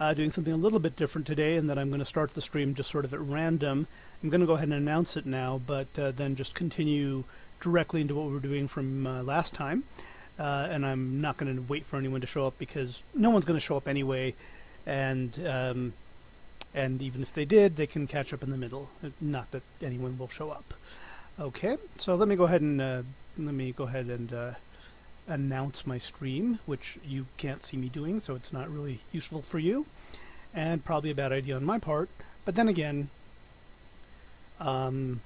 uh, doing something a little bit different today, and that I'm going to start the stream just sort of at random. I'm going to go ahead and announce it now, but uh, then just continue directly into what we were doing from uh, last time. Uh, and I'm not going to wait for anyone to show up because no one's going to show up anyway, and um, and even if they did, they can catch up in the middle. Not that anyone will show up. Okay, so let me go ahead and uh, let me go ahead and uh, announce my stream, which you can't see me doing, so it's not really useful for you, and probably a bad idea on my part. But then again, um,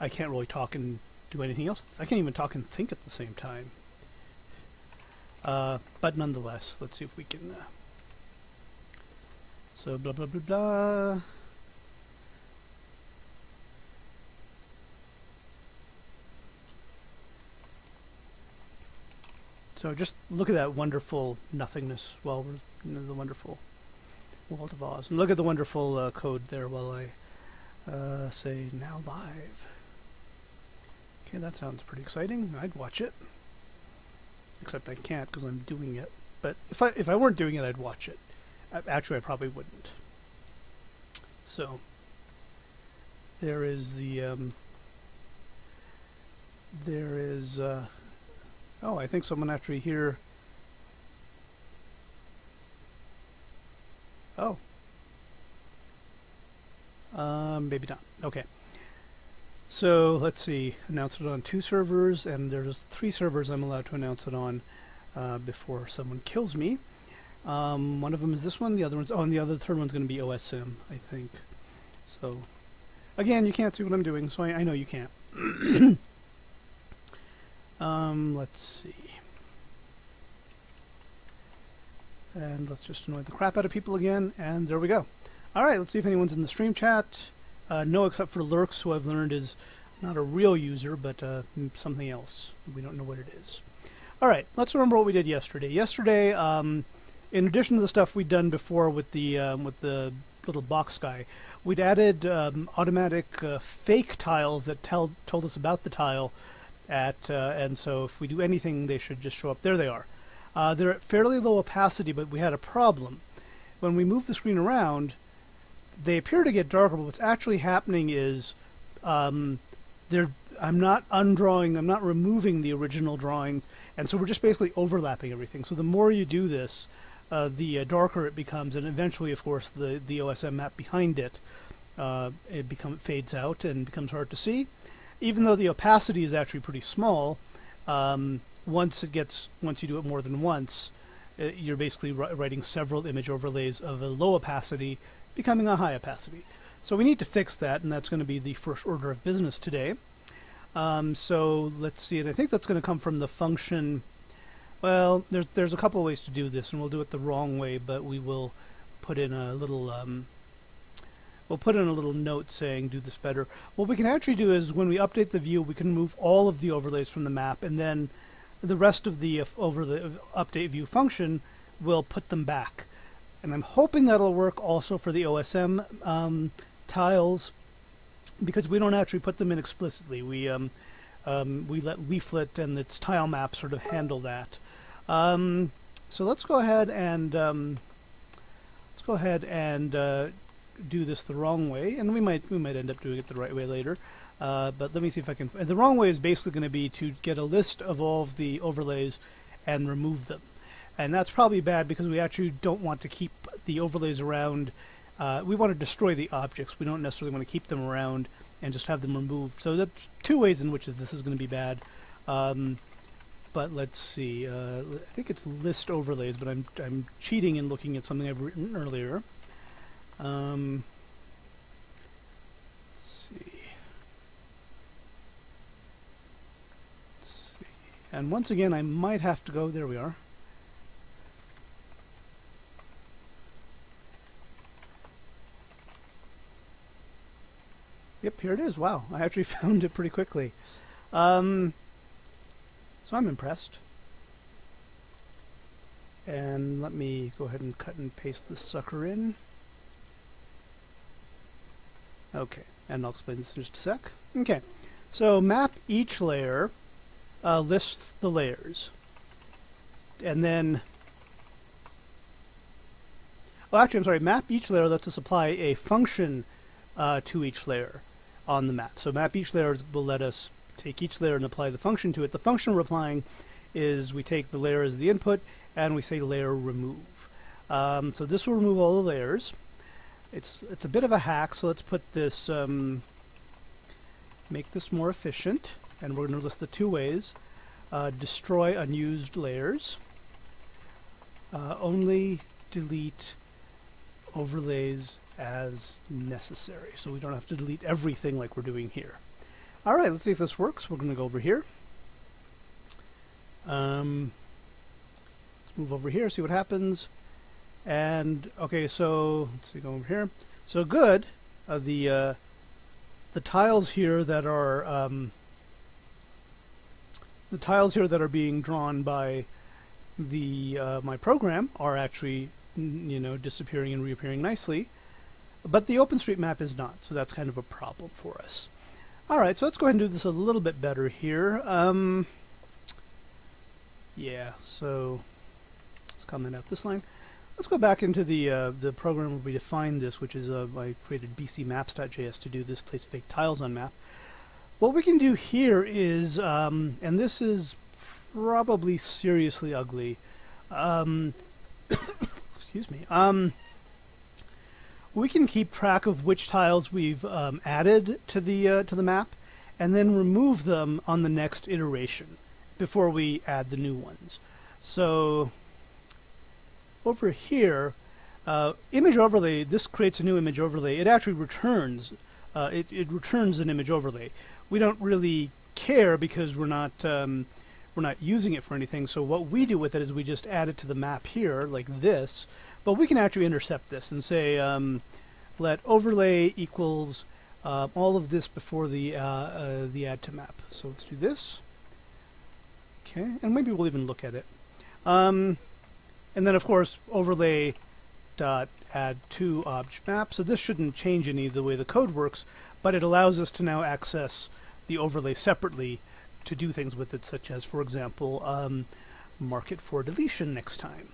I can't really talk and do anything else. I can't even talk and think at the same time. Uh, but nonetheless, let's see if we can. Uh, so blah blah blah blah. So just look at that wonderful nothingness while we're the wonderful World of Oz. And look at the wonderful uh, code there while I uh, say now live. Okay, that sounds pretty exciting. I'd watch it. Except I can't because I'm doing it. But if I if I weren't doing it, I'd watch it. Actually, I probably wouldn't. So there is the um, there is. Uh, Oh, I think someone actually here... Oh. Um, maybe not. Okay. So let's see. Announce it on two servers, and there's three servers I'm allowed to announce it on uh, before someone kills me. Um, one of them is this one. The other one's oh, and the other third one's going to be OSM, I think. So, again, you can't see what I'm doing, so I, I know you can't. Um, let's see. And let's just annoy the crap out of people again, and there we go. Alright, let's see if anyone's in the stream chat. Uh, no, except for Lurks, who I've learned is not a real user, but uh, something else. We don't know what it is. Alright, let's remember what we did yesterday. Yesterday, um, in addition to the stuff we'd done before with the, um, with the little box guy, we'd added um, automatic uh, fake tiles that tell, told us about the tile at, uh, and so if we do anything, they should just show up. There they are. Uh, they're at fairly low opacity, but we had a problem. When we move the screen around, they appear to get darker, but what's actually happening is um, they're, I'm not undrawing, I'm not removing the original drawings, and so we're just basically overlapping everything. So the more you do this, uh, the uh, darker it becomes, and eventually, of course, the, the OSM map behind it, uh, it become, fades out and becomes hard to see even though the opacity is actually pretty small, um, once it gets once you do it more than once, uh, you're basically writing several image overlays of a low opacity becoming a high opacity. So we need to fix that, and that's going to be the first order of business today. Um, so let's see it. I think that's going to come from the function. Well, there's there's a couple of ways to do this, and we'll do it the wrong way, but we will put in a little um, we'll put in a little note saying do this better. What we can actually do is when we update the view, we can move all of the overlays from the map, and then the rest of the over the update view function will put them back. And I'm hoping that'll work also for the OSM um, tiles, because we don't actually put them in explicitly. We um, um, we let Leaflet and its tile map sort of handle that. Um, so let's go ahead and um, let's go ahead and uh, do this the wrong way, and we might we might end up doing it the right way later. Uh, but let me see if I can. And the wrong way is basically going to be to get a list of all of the overlays and remove them, and that's probably bad because we actually don't want to keep the overlays around. Uh, we want to destroy the objects. We don't necessarily want to keep them around and just have them removed. So that's two ways in which this is going to be bad. Um, but let's see. Uh, I think it's list overlays, but I'm I'm cheating and looking at something I've written earlier. Um, let's see. Let's see. And once again, I might have to go. There we are. Yep, here it is. Wow, I actually found it pretty quickly. Um, so I'm impressed. And let me go ahead and cut and paste this sucker in. Okay, and I'll explain this in just a sec. Okay, so map each layer uh, lists the layers. And then Oh, actually, I'm sorry. Map each layer lets us apply a function uh, to each layer on the map. So map each layer will let us take each layer and apply the function to it. The function we're applying is we take the layer as the input and we say layer remove. Um, so this will remove all the layers. It's it's a bit of a hack, so let's put this um, make this more efficient, and we're going to list the two ways: uh, destroy unused layers, uh, only delete overlays as necessary, so we don't have to delete everything like we're doing here. All right, let's see if this works. We're going to go over here. Um, let's move over here, see what happens. And okay, so let's see, go over here. So good. Uh, the uh, the tiles here that are um, the tiles here that are being drawn by the uh, my program are actually you know disappearing and reappearing nicely, but the OpenStreetMap is not. So that's kind of a problem for us. All right, so let's go ahead and do this a little bit better here. Um, yeah, so let's comment out this line. Let's go back into the uh, the program where we defined this, which is uh, I created bcmaps.js to do this, place fake tiles on map. What we can do here is, um, and this is probably seriously ugly. Um, excuse me. Um, we can keep track of which tiles we've um, added to the uh, to the map, and then remove them on the next iteration before we add the new ones. So over here, uh, image overlay, this creates a new image overlay. It actually returns, uh, it, it returns an image overlay. We don't really care because we're not, um, we're not using it for anything. So what we do with it is we just add it to the map here, like this. But we can actually intercept this and say, um, let overlay equals uh, all of this before the, uh, uh, the add to map. So let's do this. Okay, and maybe we'll even look at it. Um, and then, of course, overlay dot add to object map. So this shouldn't change any of the way the code works, but it allows us to now access the overlay separately to do things with it, such as, for example, um, mark it for deletion next time.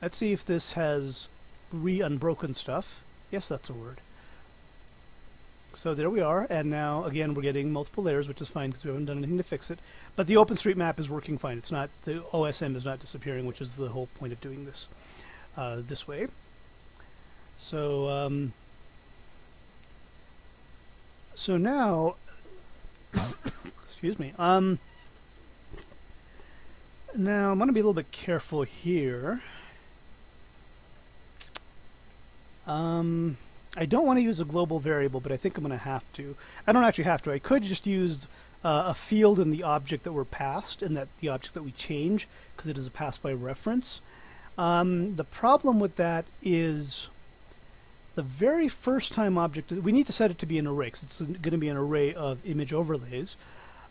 Let's see if this has re-unbroken stuff. Yes, that's a word. So there we are, and now, again, we're getting multiple layers, which is fine because we haven't done anything to fix it. But the OpenStreetMap is working fine. It's not, the OSM is not disappearing, which is the whole point of doing this uh, this way. So, um, so now, excuse me, um, now I'm going to be a little bit careful here. Um, I don't want to use a global variable, but I think I'm going to have to. I don't actually have to. I could just use uh, a field in the object that we're passed, and that the object that we change, because it is a pass by reference. Um, the problem with that is the very first time object, we need to set it to be an array, because it's going to be an array of image overlays.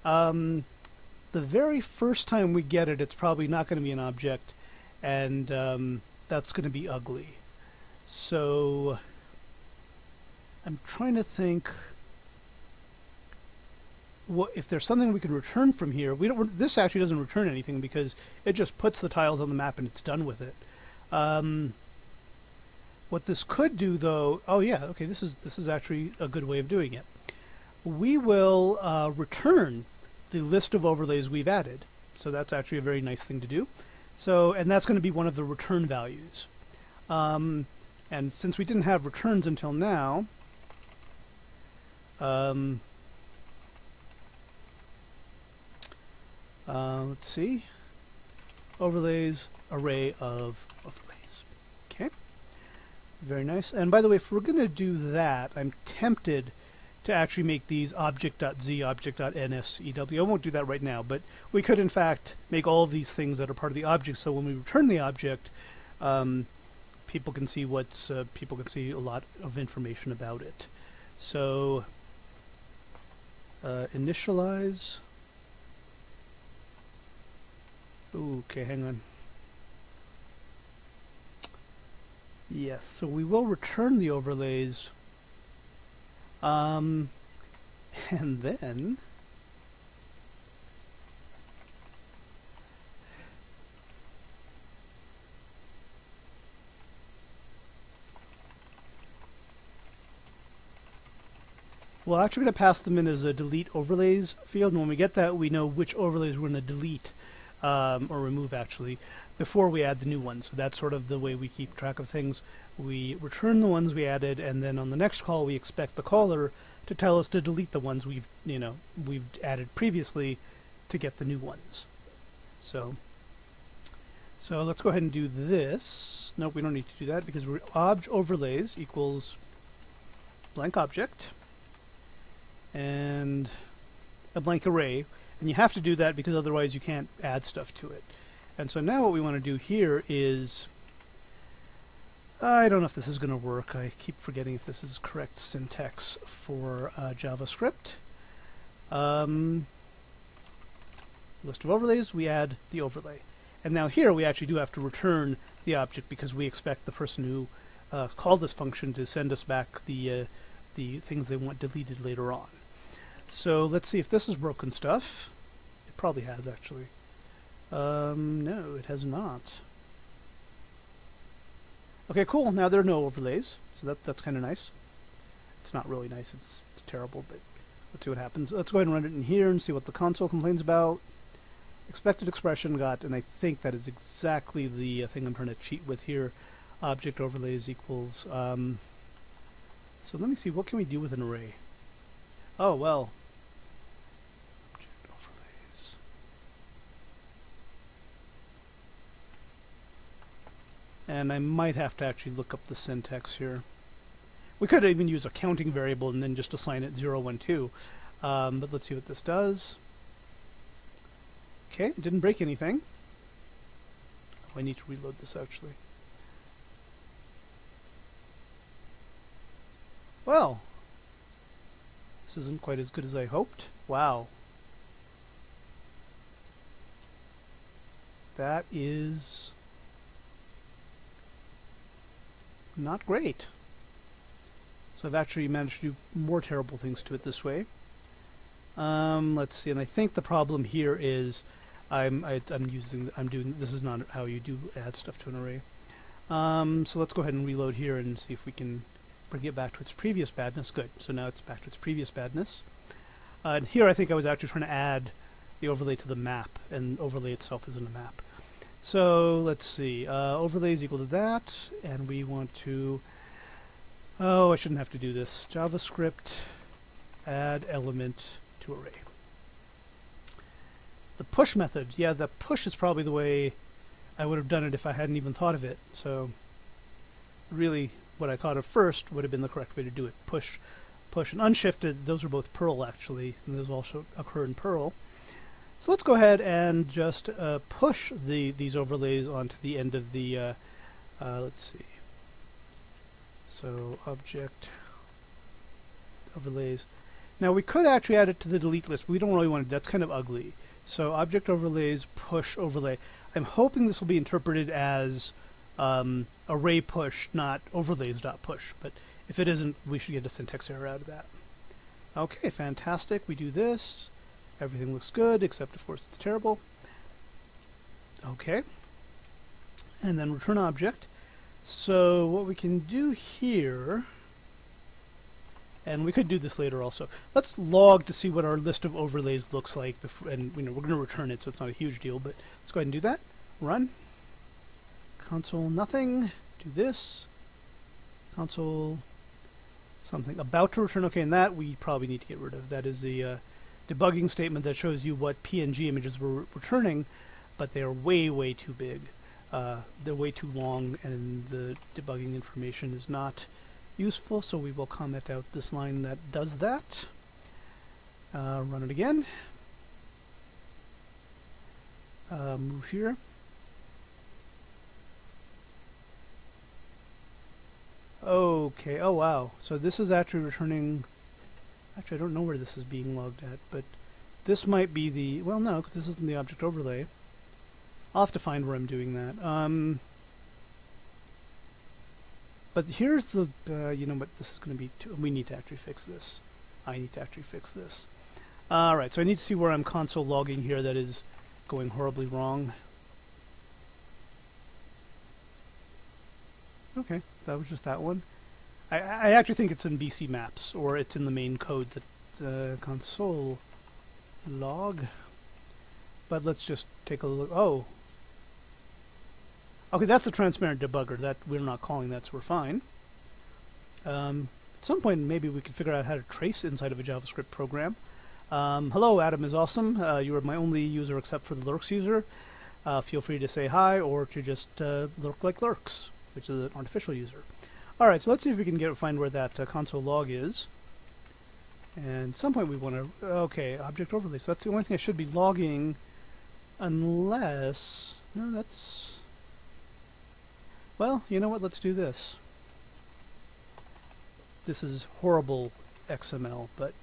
Um, the very first time we get it, it's probably not going to be an object, and um, that's going to be ugly. So I'm trying to think what if there's something we could return from here. We don't. This actually doesn't return anything because it just puts the tiles on the map and it's done with it. Um, what this could do, though, oh yeah, okay, this is this is actually a good way of doing it. We will uh, return the list of overlays we've added. So that's actually a very nice thing to do. So, and that's going to be one of the return values. Um, and since we didn't have returns until now, um, uh, let's see. Overlays, array of overlays. Okay. Very nice. And by the way, if we're going to do that, I'm tempted to actually make these object.z, object.nsEW. I won't do that right now, but we could in fact make all of these things that are part of the object, so when we return the object, um, people can see what's, uh, people can see a lot of information about it. So uh, initialize. Okay, hang on. Yes, so we will return the overlays. Um, and then We're actually going to pass them in as a delete overlays field, and when we get that, we know which overlays we're going to delete, um, or remove actually, before we add the new ones. So that's sort of the way we keep track of things. We return the ones we added, and then on the next call, we expect the caller to tell us to delete the ones we've, you know, we've added previously to get the new ones. So, so let's go ahead and do this. Nope, we don't need to do that because we're obj overlays equals blank object and a blank array. And you have to do that because otherwise you can't add stuff to it. And so now what we want to do here is, I don't know if this is going to work. I keep forgetting if this is correct syntax for uh, JavaScript. Um, list of overlays, we add the overlay. And now here we actually do have to return the object because we expect the person who uh, called this function to send us back the, uh, the things they want deleted later on. So let's see if this is broken stuff. It probably has actually. Um, no, it has not. Okay, cool. Now there are no overlays, so that that's kind of nice. It's not really nice. It's it's terrible, but let's see what happens. Let's go ahead and run it in here and see what the console complains about. Expected expression got, and I think that is exactly the uh, thing I'm trying to cheat with here. Object overlays equals. Um, so let me see. What can we do with an array? Oh well, and I might have to actually look up the syntax here. We could even use a counting variable and then just assign it 0, 1, 2. Um, but let's see what this does. Okay, didn't break anything. Oh, I need to reload this actually. Well, isn't quite as good as I hoped. Wow. That is not great. So I've actually managed to do more terrible things to it this way. Um, let's see, and I think the problem here is I'm I, am i am using I'm doing this is not how you do add stuff to an array. Um, so let's go ahead and reload here and see if we can bring it back to its previous badness. Good. So now it's back to its previous badness. Uh, and here I think I was actually trying to add the overlay to the map, and overlay itself isn't a map. So let's see, uh, overlay is equal to that, and we want to, oh, I shouldn't have to do this. JavaScript, add element to array. The push method, yeah, the push is probably the way I would have done it if I hadn't even thought of it. So really, what I thought of first would have been the correct way to do it. Push, push, and unshifted, those are both Perl actually, and those also occur in Perl. So let's go ahead and just uh, push the these overlays onto the end of the, uh, uh, let's see, so object overlays. Now we could actually add it to the delete list. We don't really want to, that's kind of ugly. So object overlays, push overlay. I'm hoping this will be interpreted as um, array push, not overlays dot push. But if it isn't, we should get a syntax error out of that. Okay, fantastic. We do this. Everything looks good, except of course it's terrible. Okay. And then return object. So what we can do here, and we could do this later also, let's log to see what our list of overlays looks like, before, and you know, we're going to return it, so it's not a huge deal, but let's go ahead and do that. Run. Console nothing. Do this. Console something. About to return. Okay, and that we probably need to get rid of. That is the uh, debugging statement that shows you what PNG images we're returning, but they are way, way too big. Uh, they're way too long, and the debugging information is not useful, so we will comment out this line that does that. Uh, run it again. Uh, move here. Okay, oh wow. So this is actually returning Actually, I don't know where this is being logged at, but this might be the... Well, no, because this isn't the object overlay. I'll have to find where I'm doing that. Um, but here's the... Uh, you know what? This is going to be... Too, we need to actually fix this. I need to actually fix this. Alright, so I need to see where I'm console logging here that is going horribly wrong. Okay, that was just that one. I, I actually think it's in BC Maps, or it's in the main code that uh, console log. But let's just take a look. Oh. Okay, that's the transparent debugger. That we're not calling that, so we're fine. Um, at some point, maybe we can figure out how to trace inside of a JavaScript program. Um, hello, Adam is awesome. Uh, you are my only user except for the Lurks user. Uh, feel free to say hi or to just uh, lurk like Lurks, which is an artificial user. All right, so let's see if we can get find where that uh, console log is. And some point we want to, okay, object overlay. So that's the only thing I should be logging unless, no, that's, well, you know what, let's do this. This is horrible XML, but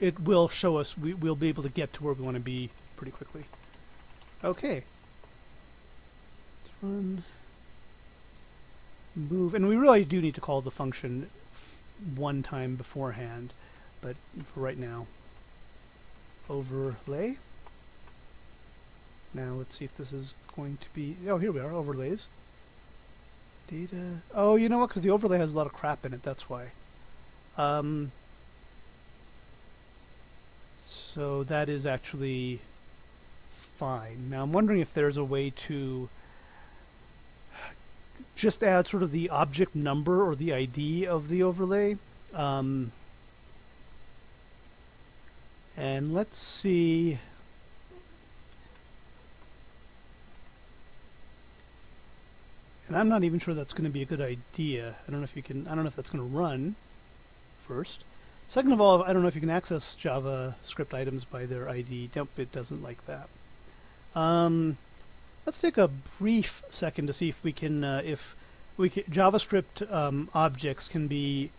it will show us, we, we'll be able to get to where we want to be pretty quickly. Okay. Let's run move, and we really do need to call the function one time beforehand, but for right now, overlay. Now let's see if this is going to be, oh here we are, overlays. Data, oh you know what, because the overlay has a lot of crap in it, that's why. Um, so that is actually fine. Now I'm wondering if there's a way to just add sort of the object number or the ID of the overlay. Um, and let's see. And I'm not even sure that's going to be a good idea. I don't know if you can, I don't know if that's going to run first. Second of all, I don't know if you can access JavaScript items by their ID. Nope, it doesn't like that. Um, let's take a brief second to see if we can, uh, if we can, JavaScript um, objects can be,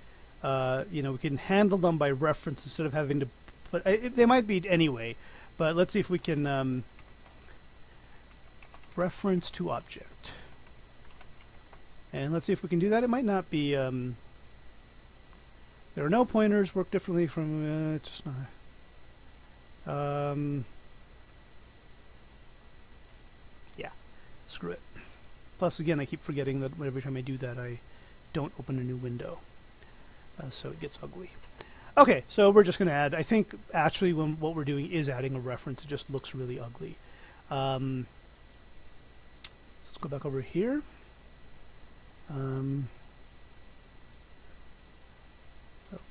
uh, you know, we can handle them by reference instead of having to put. Uh, they might be anyway, but let's see if we can um, reference to object. And let's see if we can do that. It might not be. Um, there are no pointers. Work differently from. Uh, it's just not. Um, yeah, screw it. Plus, again, I keep forgetting that every time I do that, I don't open a new window. Uh, so it gets ugly. Okay, so we're just going to add, I think actually when what we're doing is adding a reference. It just looks really ugly. Um, let's go back over here. Um,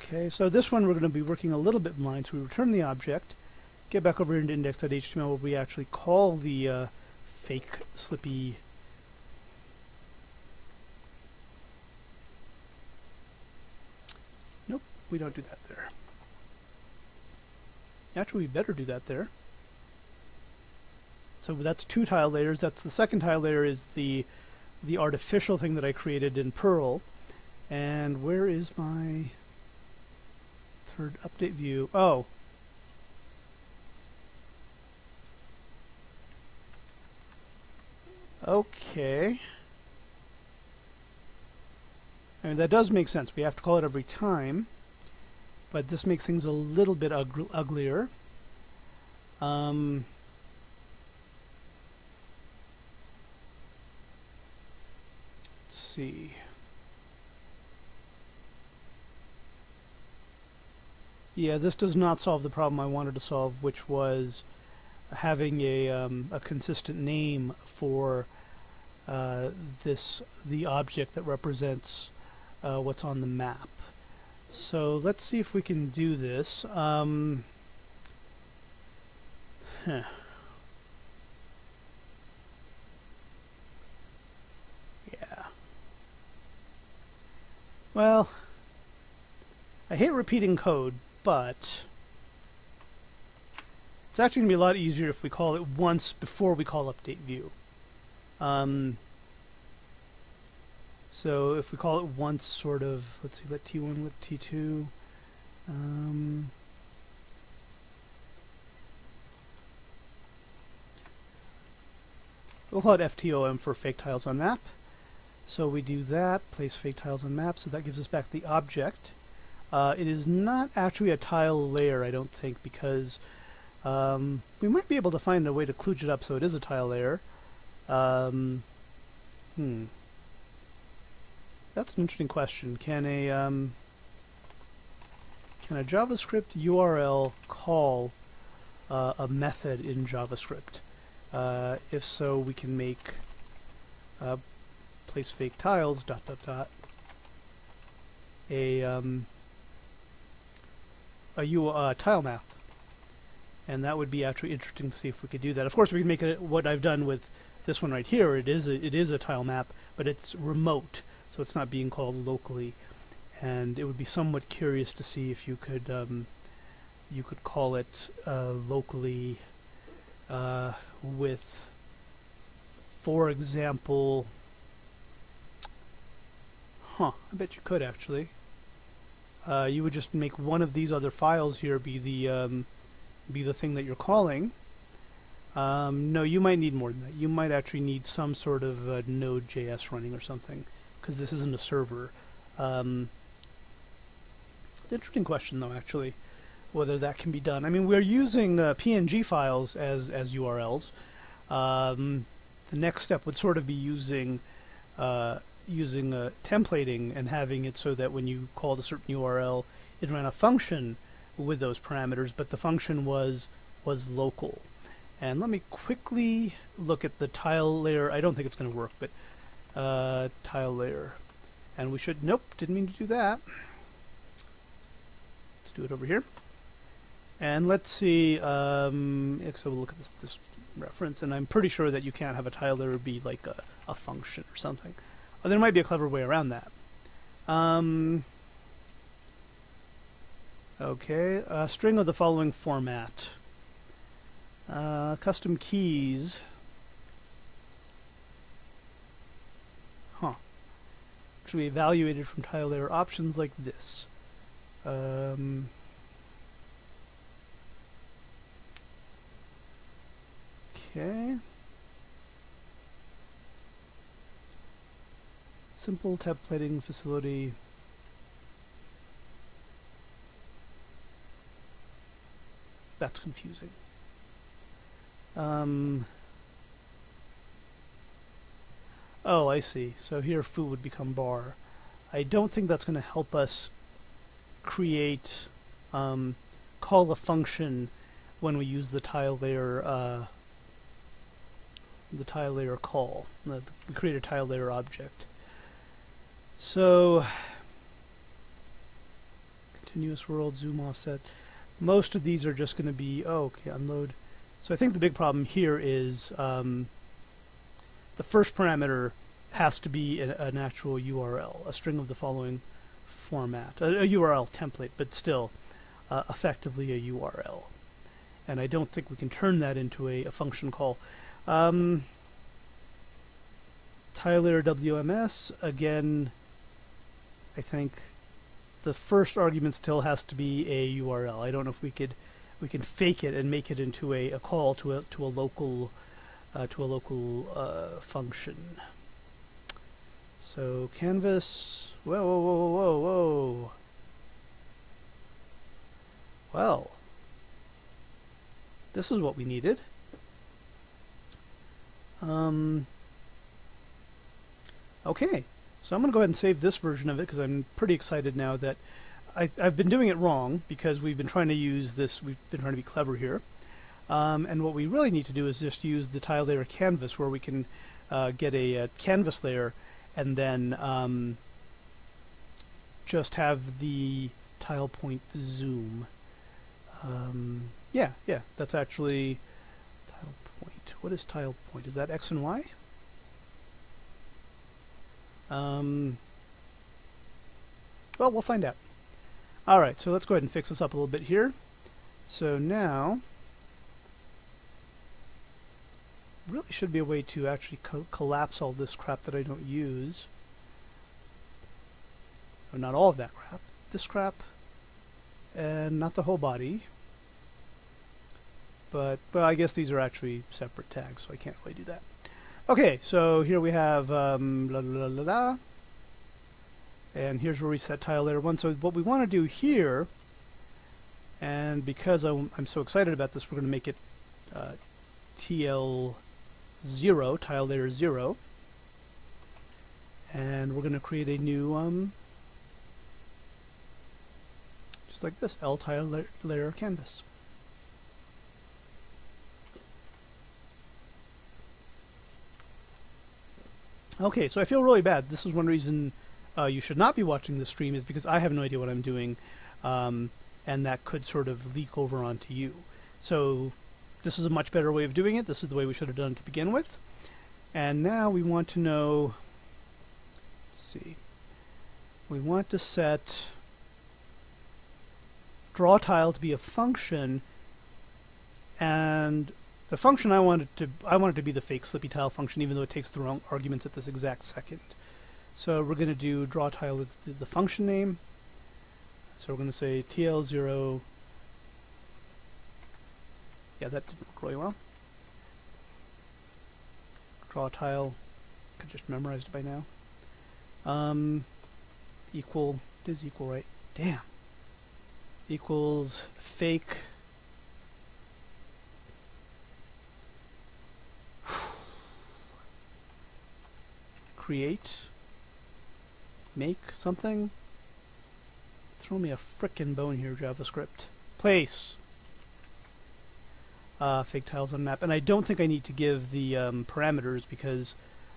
okay, so this one we're going to be working a little bit blind. So we return the object, get back over into index.html where we actually call the uh, fake slippy Nope, we don't do that there. Actually, we better do that there. So that's two tile layers. That's the second tile layer is the the artificial thing that I created in Perl. And where is my third update view? Oh. Okay. I mean, that does make sense. We have to call it every time. But this makes things a little bit ug uglier. Um, let's see. Yeah, this does not solve the problem I wanted to solve, which was having a, um, a consistent name for uh, this the object that represents uh, what's on the map. So let's see if we can do this. Um, huh. Well, I hate repeating code, but it's actually going to be a lot easier if we call it once before we call update view. Um, so if we call it once, sort of, let's see, let T1 with T2. Um, we'll call it FTOM for fake tiles on map. So we do that, place fake tiles on map, so that gives us back the object. Uh, it is not actually a tile layer, I don't think, because um, we might be able to find a way to kludge it up so it is a tile layer. Um, hmm. That's an interesting question. Can a um, can a JavaScript URL call uh, a method in JavaScript? Uh, if so, we can make uh, place fake tiles dot dot dot a um, a U uh, tile map, and that would be actually interesting to see if we could do that. Of course, we can make it what I've done with this one right here. It is a, it is a tile map, but it's remote, so it's not being called locally. And it would be somewhat curious to see if you could um, you could call it uh, locally uh, with, for example, huh? I bet you could actually. Uh, you would just make one of these other files here be the um, be the thing that you're calling. Um, no, you might need more than that. You might actually need some sort of uh, Node.js running or something, because this isn't a server. Um, interesting question, though, actually, whether that can be done. I mean, we're using uh, PNG files as as URLs. Um, the next step would sort of be using uh, using uh, templating and having it so that when you called a certain URL, it ran a function with those parameters, but the function was was local. And let me quickly look at the tile layer. I don't think it's going to work, but uh, tile layer. And we should, nope, didn't mean to do that. Let's do it over here. And let's see, um, so we'll look at this, this reference, and I'm pretty sure that you can't have a tile layer be like a, a function or something. Well, there might be a clever way around that. Um, okay, a string of the following format. Uh, custom keys. Huh. Should be evaluated from tile layer options like this. Um, okay. Simple templating facility. That's confusing. Um, oh, I see. So here foo would become bar. I don't think that's going to help us create, um, call a function when we use the tile layer, uh, the tile layer call. We create a tile layer object. So, continuous world, zoom offset. Most of these are just going to be, oh, okay, unload. So I think the big problem here is um, the first parameter has to be a, an actual URL, a string of the following format, a, a URL template, but still uh, effectively a URL. And I don't think we can turn that into a, a function call. Um, tile layer WMS, again, I think the first argument still has to be a URL. I don't know if we could we can fake it and make it into a, a call to a to a local uh, to a local uh, function. So canvas. Whoa, whoa, whoa, whoa, whoa. Well, this is what we needed. Um, okay, so I'm going to go ahead and save this version of it because I'm pretty excited now that I, have been doing it wrong because we've been trying to use this, we've been trying to be clever here. Um, and what we really need to do is just use the tile layer canvas where we can uh, get a, a, canvas layer and then um, just have the tile point zoom. Um, yeah, yeah, that's actually tile point. What is tile point? Is that X and Y? Um, well, we'll find out. Alright, so let's go ahead and fix this up a little bit here. So now, really should be a way to actually co collapse all this crap that I don't use. Or not all of that crap. This crap, and not the whole body. But, well, I guess these are actually separate tags, so I can't really do that. Okay, so here we have um, la la la la and here's where we set tile layer 1. So what we want to do here, and because I'm, I'm so excited about this, we're going to make it uh, TL0, tile layer 0. And we're going to create a new, um, just like this, L tile la layer canvas. Okay, so I feel really bad. This is one reason uh, you should not be watching the stream is because I have no idea what I'm doing, um, and that could sort of leak over onto you. So this is a much better way of doing it. This is the way we should have done it to begin with. And now we want to know, see, we want to set draw tile to be a function and the function I wanted to I wanted to be the fake slippy tile function, even though it takes the wrong arguments at this exact second. So we're going to do draw tile as the, the function name. So we're going to say TL0. Yeah, that didn't work really well. Draw tile. Could just memorized it by now. Um, equal it is equal, right? Damn. Equals fake create, make something. Throw me a frickin' bone here, JavaScript. Place. Uh, fake tiles on map. And I don't think I need to give the um, parameters because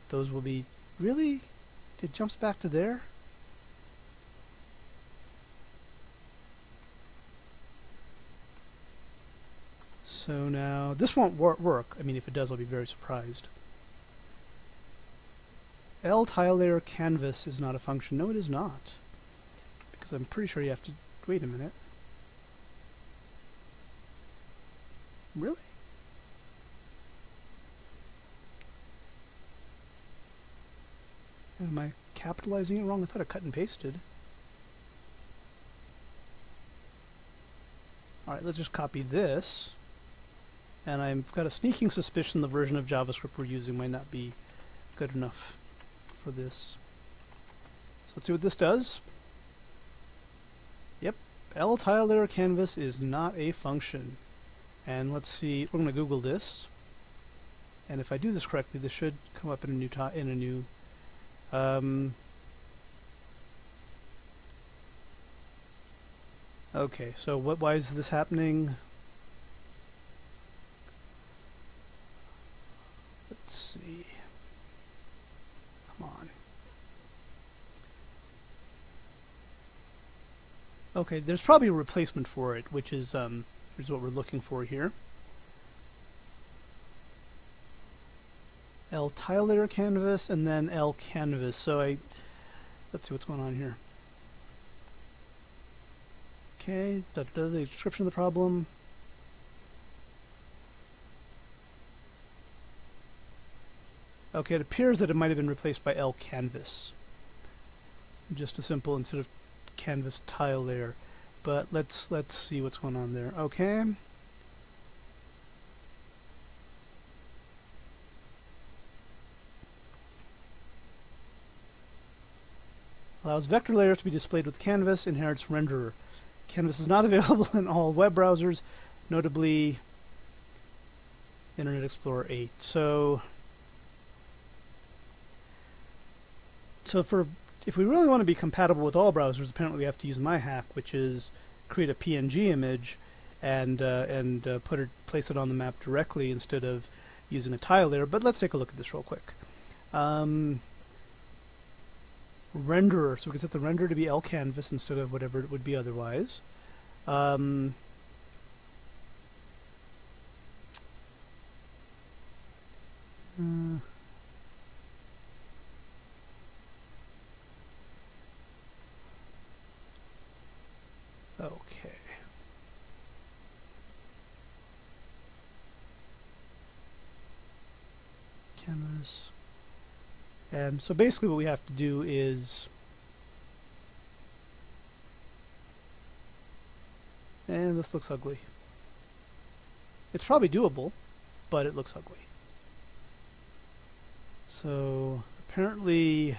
those will be... Really? It jumps back to there? So now, this won't wor work. I mean, if it does, I'll be very surprised. L tile layer canvas is not a function. No, it is not. Because I'm pretty sure you have to... Wait a minute. Really? Am I capitalizing it wrong? I thought I cut and pasted. Alright, let's just copy this. And I've got a sneaking suspicion the version of JavaScript we're using might not be good enough for this. So let's see what this does. Yep, L tile layer canvas is not a function. And let's see, we're going to Google this. And if I do this correctly, this should come up in a new in a new um, Okay, so what why is this happening? Let's see. Okay, there's probably a replacement for it, which is um, is what we're looking for here. L tile layer canvas and then L canvas. So I let's see what's going on here. Okay, da, da, the description of the problem. Okay, it appears that it might have been replaced by L canvas. Just a simple instead of canvas tile there. But let's let's see what's going on there. Okay. Allows vector layers to be displayed with canvas, inherits renderer. Canvas is not available in all web browsers, notably Internet Explorer 8. So, so for if we really want to be compatible with all browsers, apparently we have to use my hack, which is create a PNG image and uh, and uh, put it place it on the map directly instead of using a tile layer. But let's take a look at this real quick. Um, renderer, so we can set the render to be L canvas instead of whatever it would be otherwise. Um, uh, Okay. Canvas. And so basically what we have to do is and this looks ugly. It's probably doable, but it looks ugly. So apparently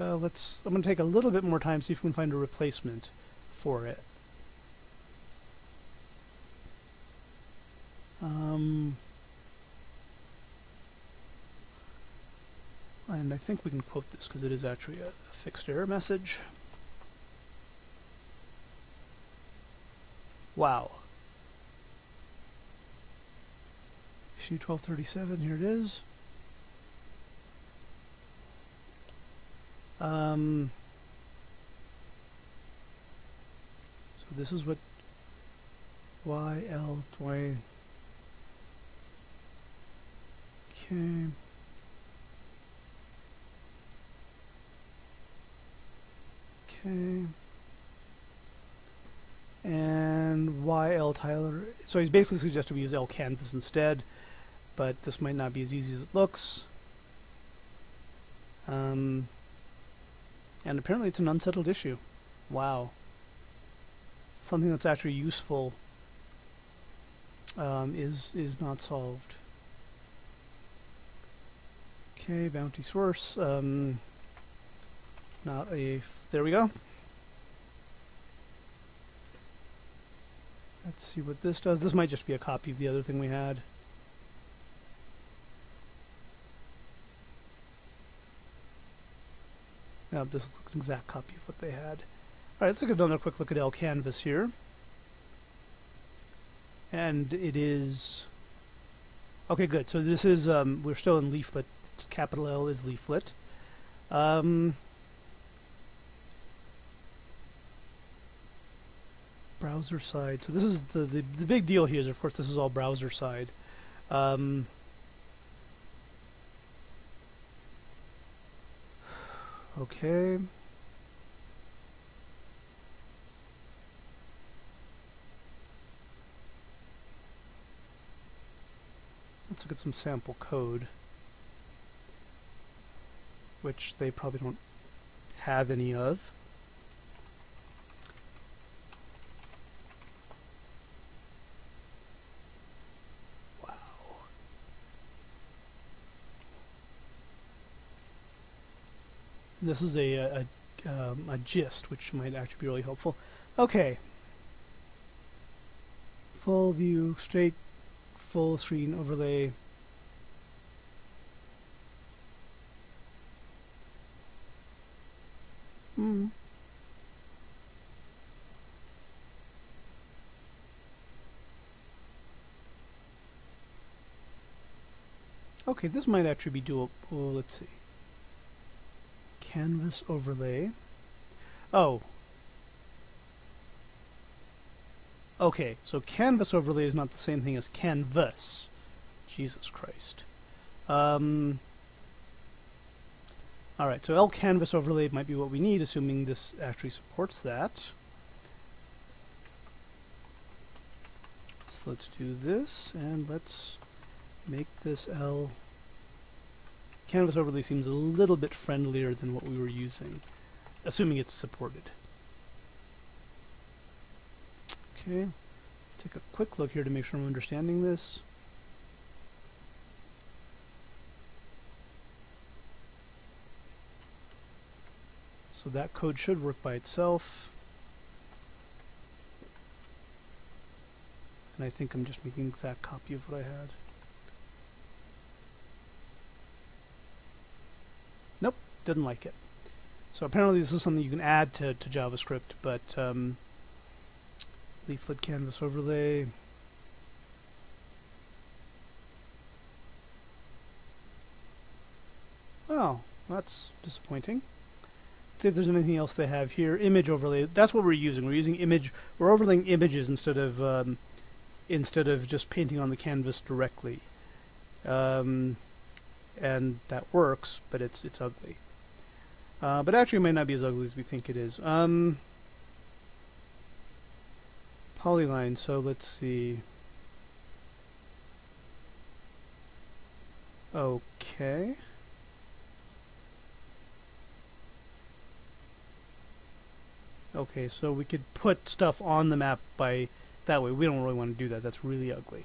Uh, let's. I'm going to take a little bit more time see if we can find a replacement for it. Um, And I think we can quote this because it is actually a, a fixed error message. Wow. Issue 1237, here it is. Um, so this is what YL20 Okay. Okay. And YL Tyler. So he's basically suggested we use L Canvas instead, but this might not be as easy as it looks. Um, and apparently it's an unsettled issue. Wow. Something that's actually useful um, is is not solved. Okay, bounty source. Um, not a. there we go. Let's see what this does. This might just be a copy of the other thing we had. Now this looks an exact copy of what they had. Alright, let's take another quick look at L Canvas here. And it is... Okay, good. So this is, um, we're still in leaflet. Capital L is leaflet. Um, browser side. So this is the, the, the big deal here is, of course, this is all browser side. Um, okay. Let's look at some sample code, which they probably don't have any of. This is a, a, um, a gist, which might actually be really helpful. Okay. Full view, straight full screen overlay Hmm. Okay, this might actually be doable. Let's see. Canvas overlay. Oh, Okay, so canvas overlay is not the same thing as canvas. Jesus Christ. Um, Alright, so L canvas overlay might be what we need, assuming this actually supports that. So let's do this, and let's make this L... Canvas overlay seems a little bit friendlier than what we were using, assuming it's supported. Okay, let's take a quick look here to make sure I'm understanding this. So that code should work by itself. And I think I'm just making an exact copy of what I had. Didn't like it. So apparently this is something you can add to, to JavaScript, but um, leaflet canvas overlay. Oh, that's disappointing. See if there's anything else they have here. Image overlay. That's what we're using. We're using image. We're overlaying images instead of um, instead of just painting on the canvas directly. Um, and that works, but it's it's ugly. Uh, but actually, it might not be as ugly as we think it is. Um, polyline, so let's see. Okay. Okay, so we could put stuff on the map by that way. We don't really want to do that. That's really ugly.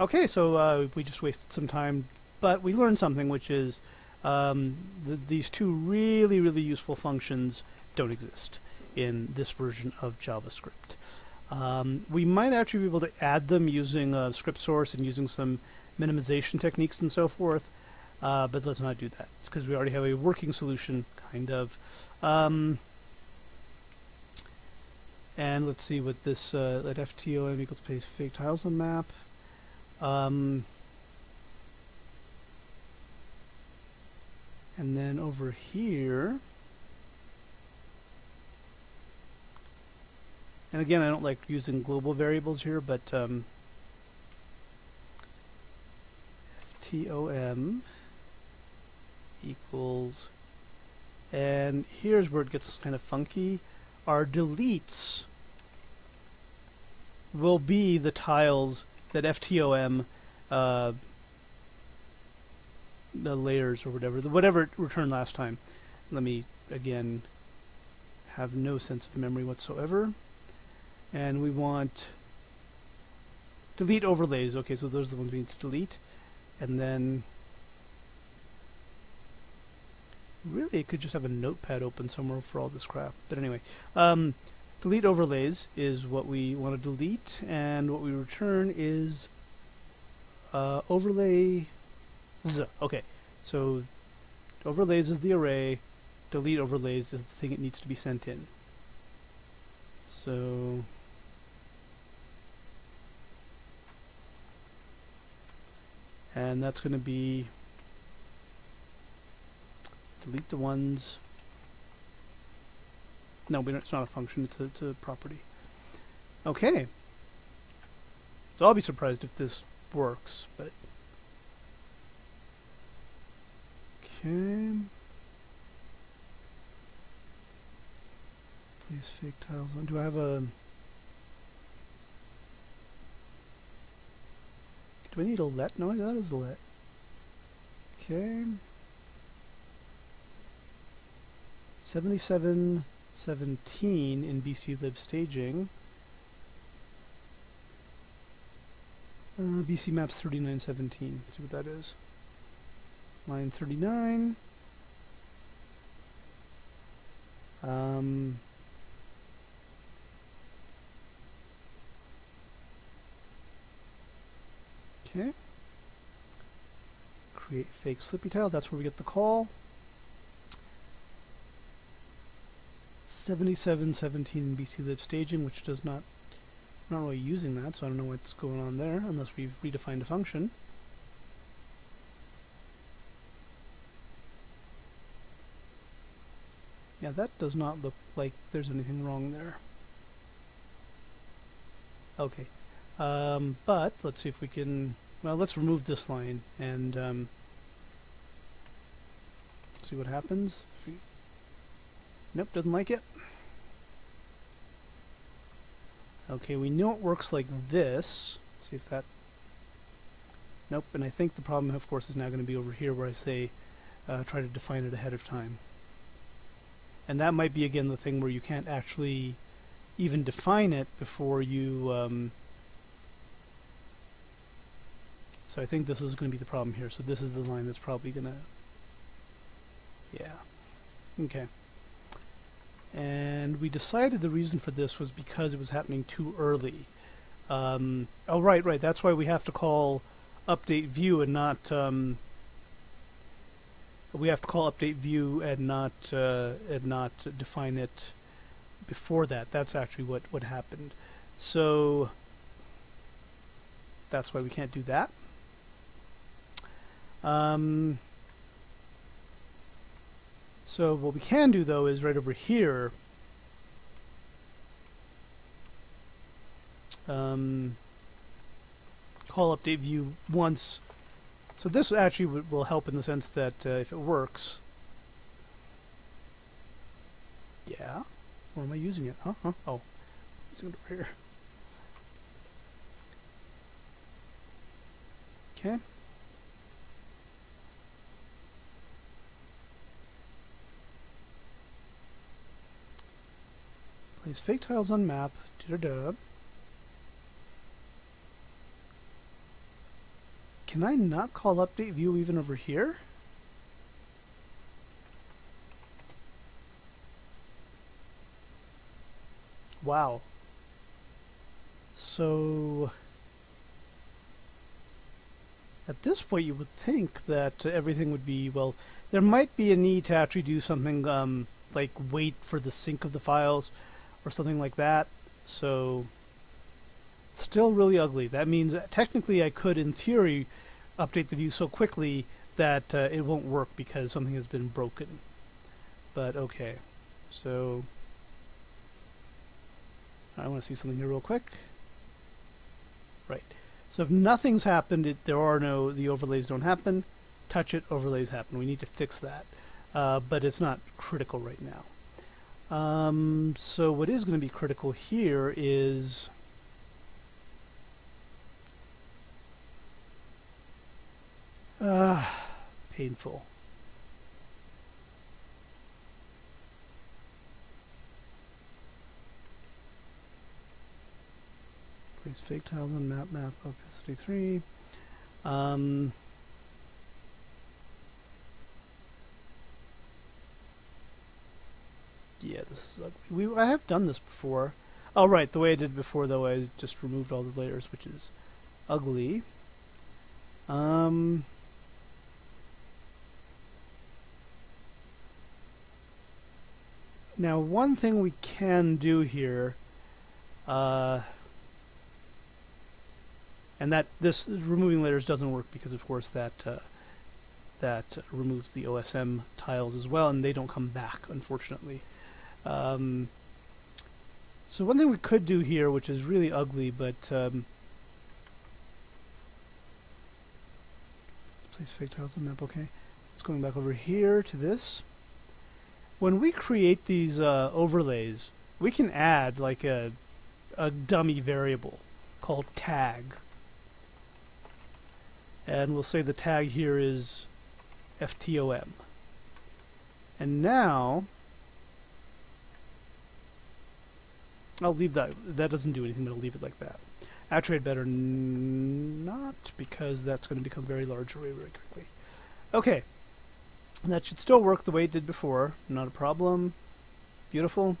Okay, so uh, we just wasted some time, but we learned something, which is um, th these two really, really useful functions don't exist in this version of JavaScript. Um, we might actually be able to add them using a script source and using some minimization techniques and so forth. Uh, but let's not do that because we already have a working solution, kind of. Um, and let's see what this, uh, let FTOM equals place fake tiles on map. Um, and then over here, and again, I don't like using global variables here, but um, FTOM equals, and here's where it gets kind of funky. Our deletes will be the tiles that FTOM, uh, the layers or whatever, the, whatever it returned last time. Let me again have no sense of memory whatsoever. And we want delete overlays. Okay, so those are the ones we need to delete. And then really it could just have a notepad open somewhere for all this crap. But anyway, um, delete overlays is what we want to delete, and what we return is uh, overlay z. Okay, so overlays is the array, delete overlays is the thing it needs to be sent in. So and that's going to be delete the ones no it's not a function it's a, it's a property okay so I'll be surprised if this works but okay please fake tiles on do I have a do I need a let no that is let okay 7717 in BC Lib staging. Uh, BC maps 3917. Let's see what that is. Line 39. Um, okay. Create fake slippy tile. That's where we get the call. 7717 in BC Lib staging, which does not, not really using that, so I don't know what's going on there, unless we've redefined a function. Yeah, that does not look like there's anything wrong there. Okay, um, but let's see if we can, well, let's remove this line and um, see what happens. Nope, doesn't like it. Okay, we know it works like this. Let's see if that... Nope, and I think the problem, of course, is now going to be over here where I say uh, try to define it ahead of time. And that might be, again, the thing where you can't actually even define it before you... Um, so I think this is going to be the problem here. So this is the line that's probably going to... Yeah. Okay and we decided the reason for this was because it was happening too early. Um, oh, right, right. That's why we have to call update view and not. Um, we have to call update view and not uh, and not define it before that. That's actually what what happened. So that's why we can't do that. Um, so what we can do though is right over here um, call update view once so this actually will help in the sense that uh, if it works. Yeah? Where am I using it? Huh, huh? oh. Using it over here. Okay. Place fake tiles on map. Da -da -da. Can I not call update view even over here? Wow. So at this point you would think that everything would be, well, there might be a need to actually do something um, like wait for the sync of the files or something like that. So still really ugly. That means that technically I could, in theory, update the view so quickly that uh, it won't work because something has been broken. But okay, so I want to see something here real quick. Right. So if nothing's happened, it, there are no, the overlays don't happen. Touch it, overlays happen. We need to fix that. Uh, but it's not critical right now. Um, so what is going to be critical here is uh, painful. Place fake tiles on map map opacity 3. Um, yeah, this is ugly. We, I have done this before. Oh, right, the way I did before, though, I just removed all the layers, which is ugly. Um... Now, one thing we can do here, uh, and that this removing layers doesn't work because of course that uh, that removes the OSM tiles as well and they don't come back unfortunately. Um, so one thing we could do here which is really ugly but um, place fake tiles on map okay. It's going back over here to this when we create these uh, overlays we can add like a a dummy variable called tag and we'll say the tag here is FTOM. And now, I'll leave that, that doesn't do anything, but I'll leave it like that. Actually, I'd better not, because that's going to become very large array very quickly. Okay, that should still work the way it did before, not a problem. Beautiful.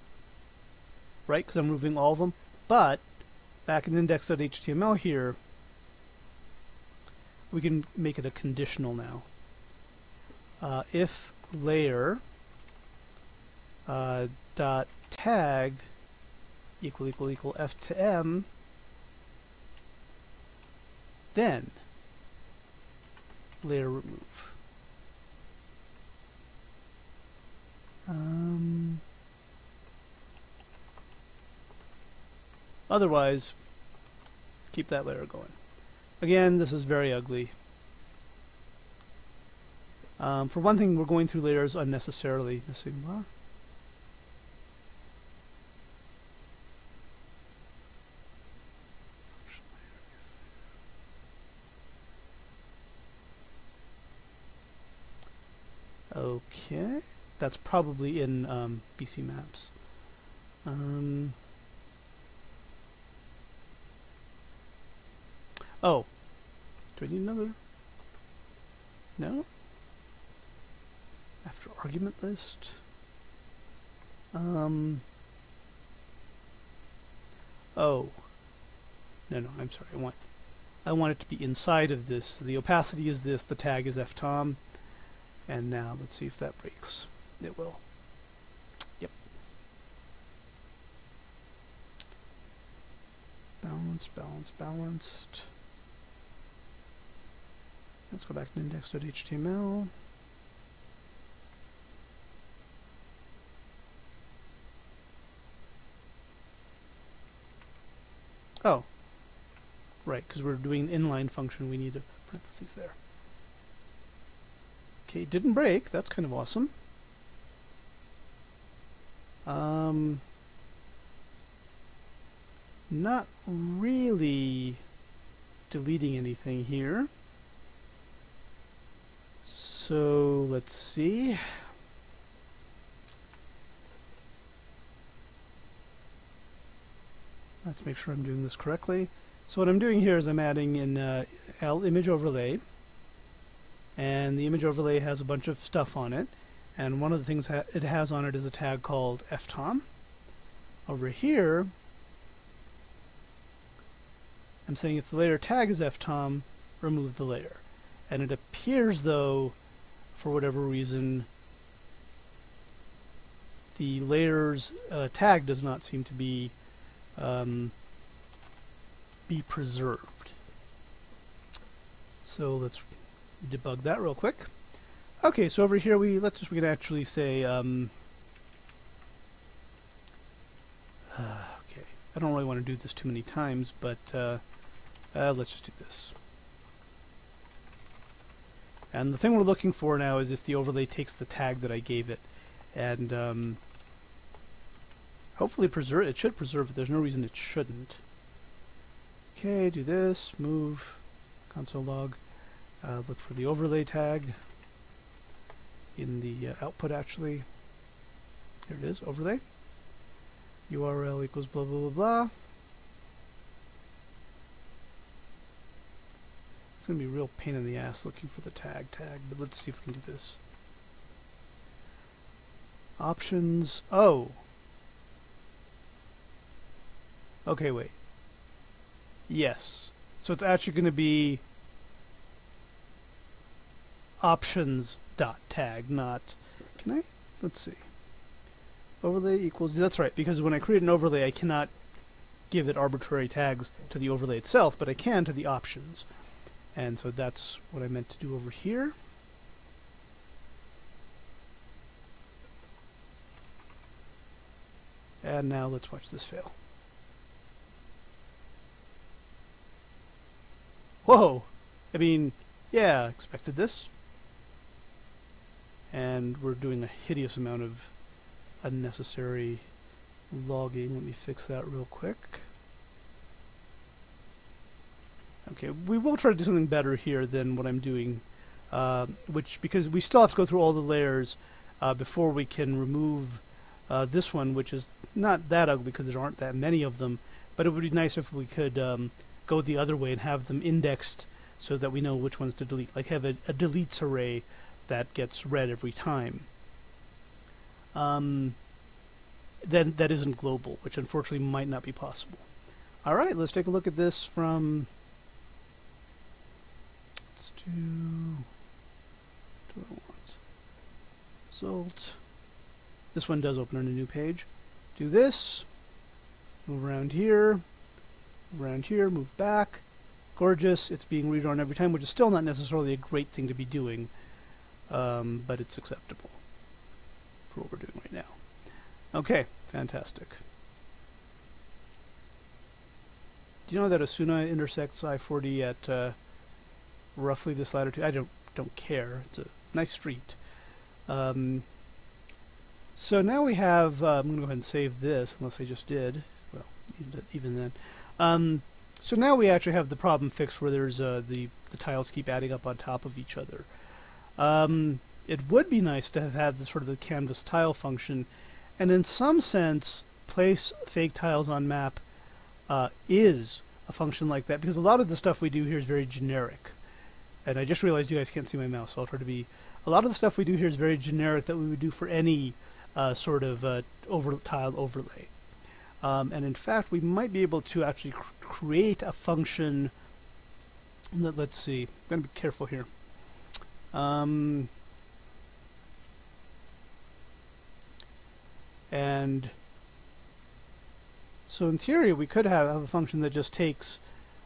Right, because I'm removing all of them. But, back in index.html here, we can make it a conditional now. Uh, if layer uh, dot tag equal equal equal f to m, then layer remove. Um, otherwise, keep that layer going. Again, this is very ugly. Um, for one thing, we're going through layers unnecessarily. Sigma. Okay, that's probably in um, BC Maps. Um, Oh. Do I need another? No? After argument list? Um. Oh. No, no, I'm sorry. I want I want it to be inside of this. The opacity is this, the tag is ftom. And now let's see if that breaks. It will. Yep. Balanced, balanced, balanced. Let's go back to index.html. Oh, right, because we're doing inline function, we need a parentheses there. Okay, didn't break. That's kind of awesome. Um, not really deleting anything here. So let's see. Let's make sure I'm doing this correctly. So what I'm doing here is I'm adding in uh, L image overlay and the image overlay has a bunch of stuff on it and one of the things ha it has on it is a tag called ftom. Over here I'm saying if the layer tag is ftom, remove the layer. And it appears, though, for whatever reason, the layers uh, tag does not seem to be um, be preserved. So let's debug that real quick. Okay, so over here we let's just we can actually say um, uh, okay. I don't really want to do this too many times, but uh, uh, let's just do this. And the thing we're looking for now is if the overlay takes the tag that I gave it, and um, hopefully preserve. It should preserve it. There's no reason it shouldn't. Okay, do this. Move console log. Uh, look for the overlay tag in the uh, output actually. Here it is, overlay. URL equals blah blah blah blah. It's going to be a real pain in the ass looking for the tag tag, but let's see if we can do this. Options. Oh! Okay, wait. Yes. So it's actually going to be options dot tag, not. Can I? Let's see. Overlay equals. That's right, because when I create an overlay, I cannot give it arbitrary tags to the overlay itself, but I can to the options. And so that's what I meant to do over here. And now let's watch this fail. Whoa! I mean, yeah, expected this. And we're doing a hideous amount of unnecessary logging. Let me fix that real quick. Okay, we will try to do something better here than what I'm doing, uh, which because we still have to go through all the layers uh, before we can remove uh, this one, which is not that ugly because there aren't that many of them, but it would be nice if we could um, go the other way and have them indexed so that we know which ones to delete, like have a, a deletes array that gets read every time. Um, then that isn't global, which unfortunately might not be possible. All right, let's take a look at this from let's do, do I want? Result. This one does open on a new page. Do this, move around here, around here, move back. Gorgeous, it's being redrawn every time, which is still not necessarily a great thing to be doing, um, but it's acceptable for what we're doing right now. Okay, fantastic. Do you know that Asuna intersects I-40 at uh, roughly this latitude. I don't don't care. It's a nice street. Um, so now we have. Uh, I'm going to go ahead and save this, unless I just did. Well, even, then. Um, so now we actually have the problem fixed, where there's uh, the the tiles keep adding up on top of each other. Um, it would be nice to have had the sort of the canvas tile function, and in some sense, place fake tiles on map uh, is a function like that because a lot of the stuff we do here is very generic. And I just realized you guys can't see my mouse, so I'll try to be... A lot of the stuff we do here is very generic that we would do for any uh, sort of uh, over tile overlay. Um, and in fact, we might be able to actually cr create a function that, let's see, I'm going to be careful here. Um, and so in theory, we could have, have a function that just takes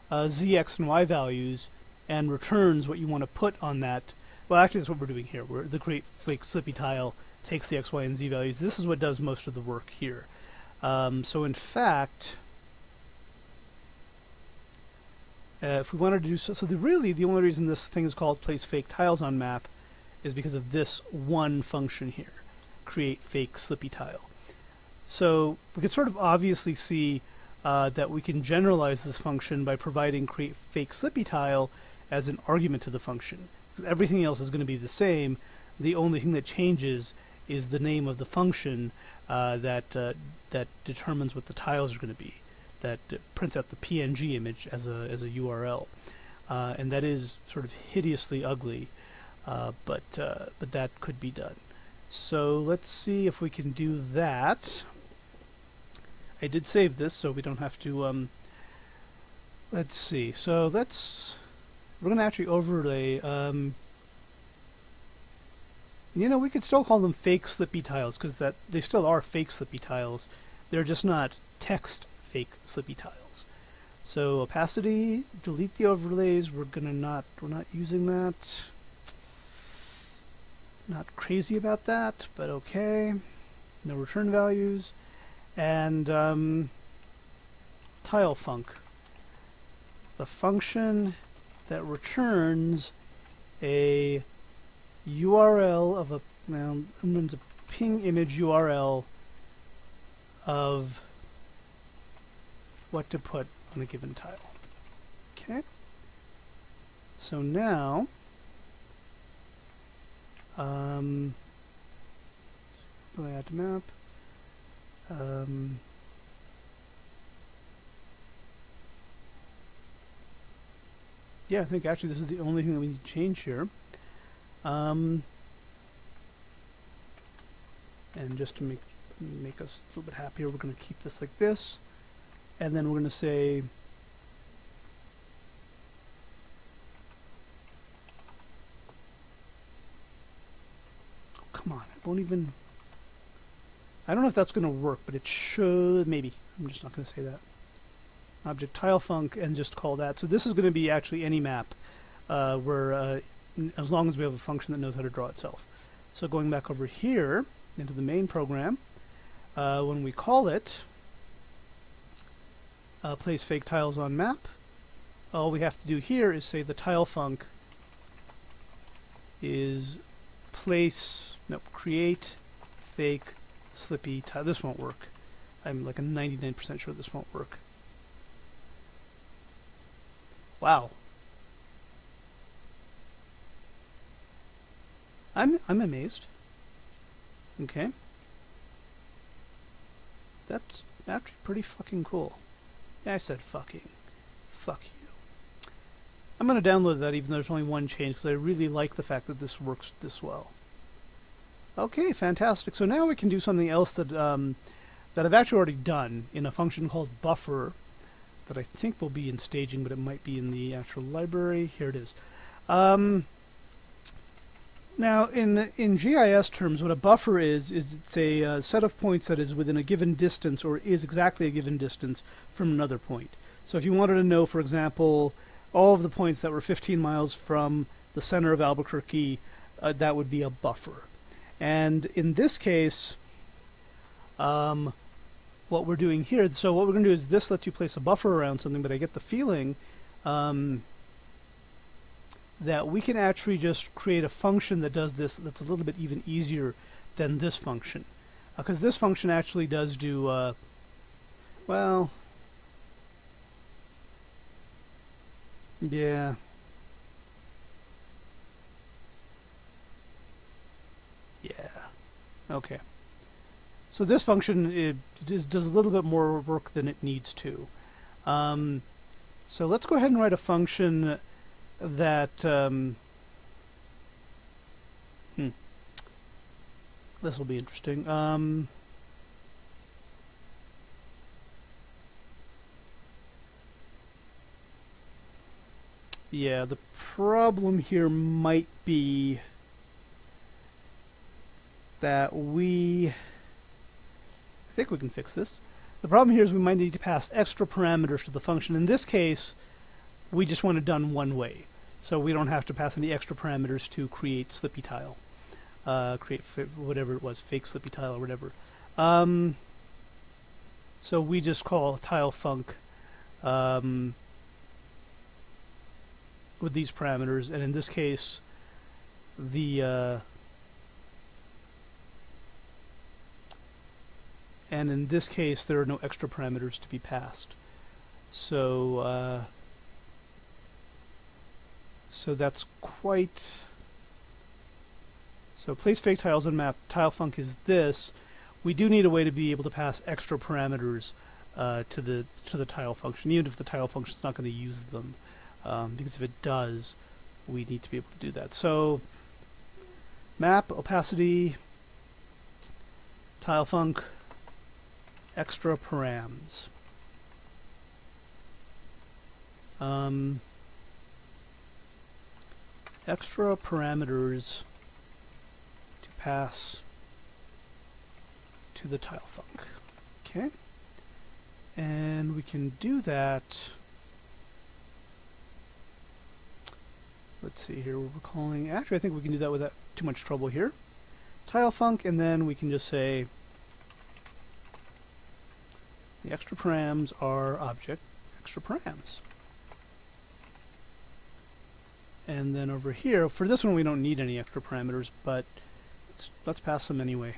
uh, z, x, and y values and returns what you want to put on that. Well, actually, that's what we're doing here. Where the Create Fake Slippy tile takes the x, y, and z values. This is what does most of the work here. Um, so in fact, uh, if we wanted to do so, so the, really the only reason this thing is called place fake tiles on map is because of this one function here, create fake slippy tile. So we can sort of obviously see uh, that we can generalize this function by providing create fake slippy tile as an argument to the function. Because everything else is going to be the same. The only thing that changes is the name of the function uh, that uh, that determines what the tiles are going to be. That prints out the PNG image as a as a URL, uh, and that is sort of hideously ugly, uh, but uh, but that could be done. So let's see if we can do that. I did save this, so we don't have to. Um, let's see. So let's we're going to actually overlay. Um, you know, we could still call them fake slippy tiles because that they still are fake slippy tiles. They're just not text fake slippy tiles. So opacity, delete the overlays. We're gonna not we're not using that. Not crazy about that, but okay. No return values, and um, tile func. The function that returns a URL of a well, a ping image URL of what to put on a given tile. Okay. So now, um, to map. Um, yeah, I think actually this is the only thing that we need to change here. Um, and just to make make us a little bit happier, we're going to keep this like this. And then we're going to say oh, come on, it won't even I don't know if that's going to work, but it should maybe. I'm just not going to say that. Object tile func and just call that. So this is going to be actually any map uh, where uh, as long as we have a function that knows how to draw itself. So going back over here into the main program, uh, when we call it, uh, place fake tiles on map, all we have to do here is say the tile func is place, nope, create fake slippy tile. This won't work. I'm like a 99% sure this won't work. Wow. I'm I'm amazed. Okay. That's actually pretty fucking cool. Yeah, I said fucking. Fuck you. I'm going to download that even though there's only one change because I really like the fact that this works this well. Okay, fantastic. So now we can do something else that um, that I've actually already done in a function called buffer that I think will be in staging, but it might be in the actual library. Here it is. Um, now, in in GIS terms, what a buffer is is it's a uh, set of points that is within a given distance or is exactly a given distance from another point. So, if you wanted to know, for example, all of the points that were 15 miles from the center of Albuquerque, uh, that would be a buffer. And in this case, um, what we're doing here, so what we're going to do is this lets you place a buffer around something, but I get the feeling um, that we can actually just create a function that does this that's a little bit even easier than this function. Because uh, this function actually does do, uh, well, yeah. Yeah. Okay. So this function it, does a little bit more work than it needs to. Um, so let's go ahead and write a function that um, hmm, this will be interesting. Um, yeah, the problem here might be that we I think we can fix this. The problem here is we might need to pass extra parameters to the function. In this case, we just want it done one way. So we don't have to pass any extra parameters to create slippy tile. Uh, create whatever it was, fake slippy tile or whatever. Um, so we just call tile func um, with these parameters, and in this case, the uh, and in this case, there are no extra parameters to be passed. So uh, so that's quite... So place fake tiles on map, tile func is this. We do need a way to be able to pass extra parameters uh, to the to the tile function, even if the tile function is not going to use them. Um, because if it does, we need to be able to do that. So map, opacity, tile func, extra params. Extra parameters to pass to the tile func. Okay. And we can do that. Let's see here, we're calling, actually I think we can do that without too much trouble here. Tile func, and then we can just say the extra params are object extra params. And then over here, for this one we don't need any extra parameters, but let's, let's pass them anyway.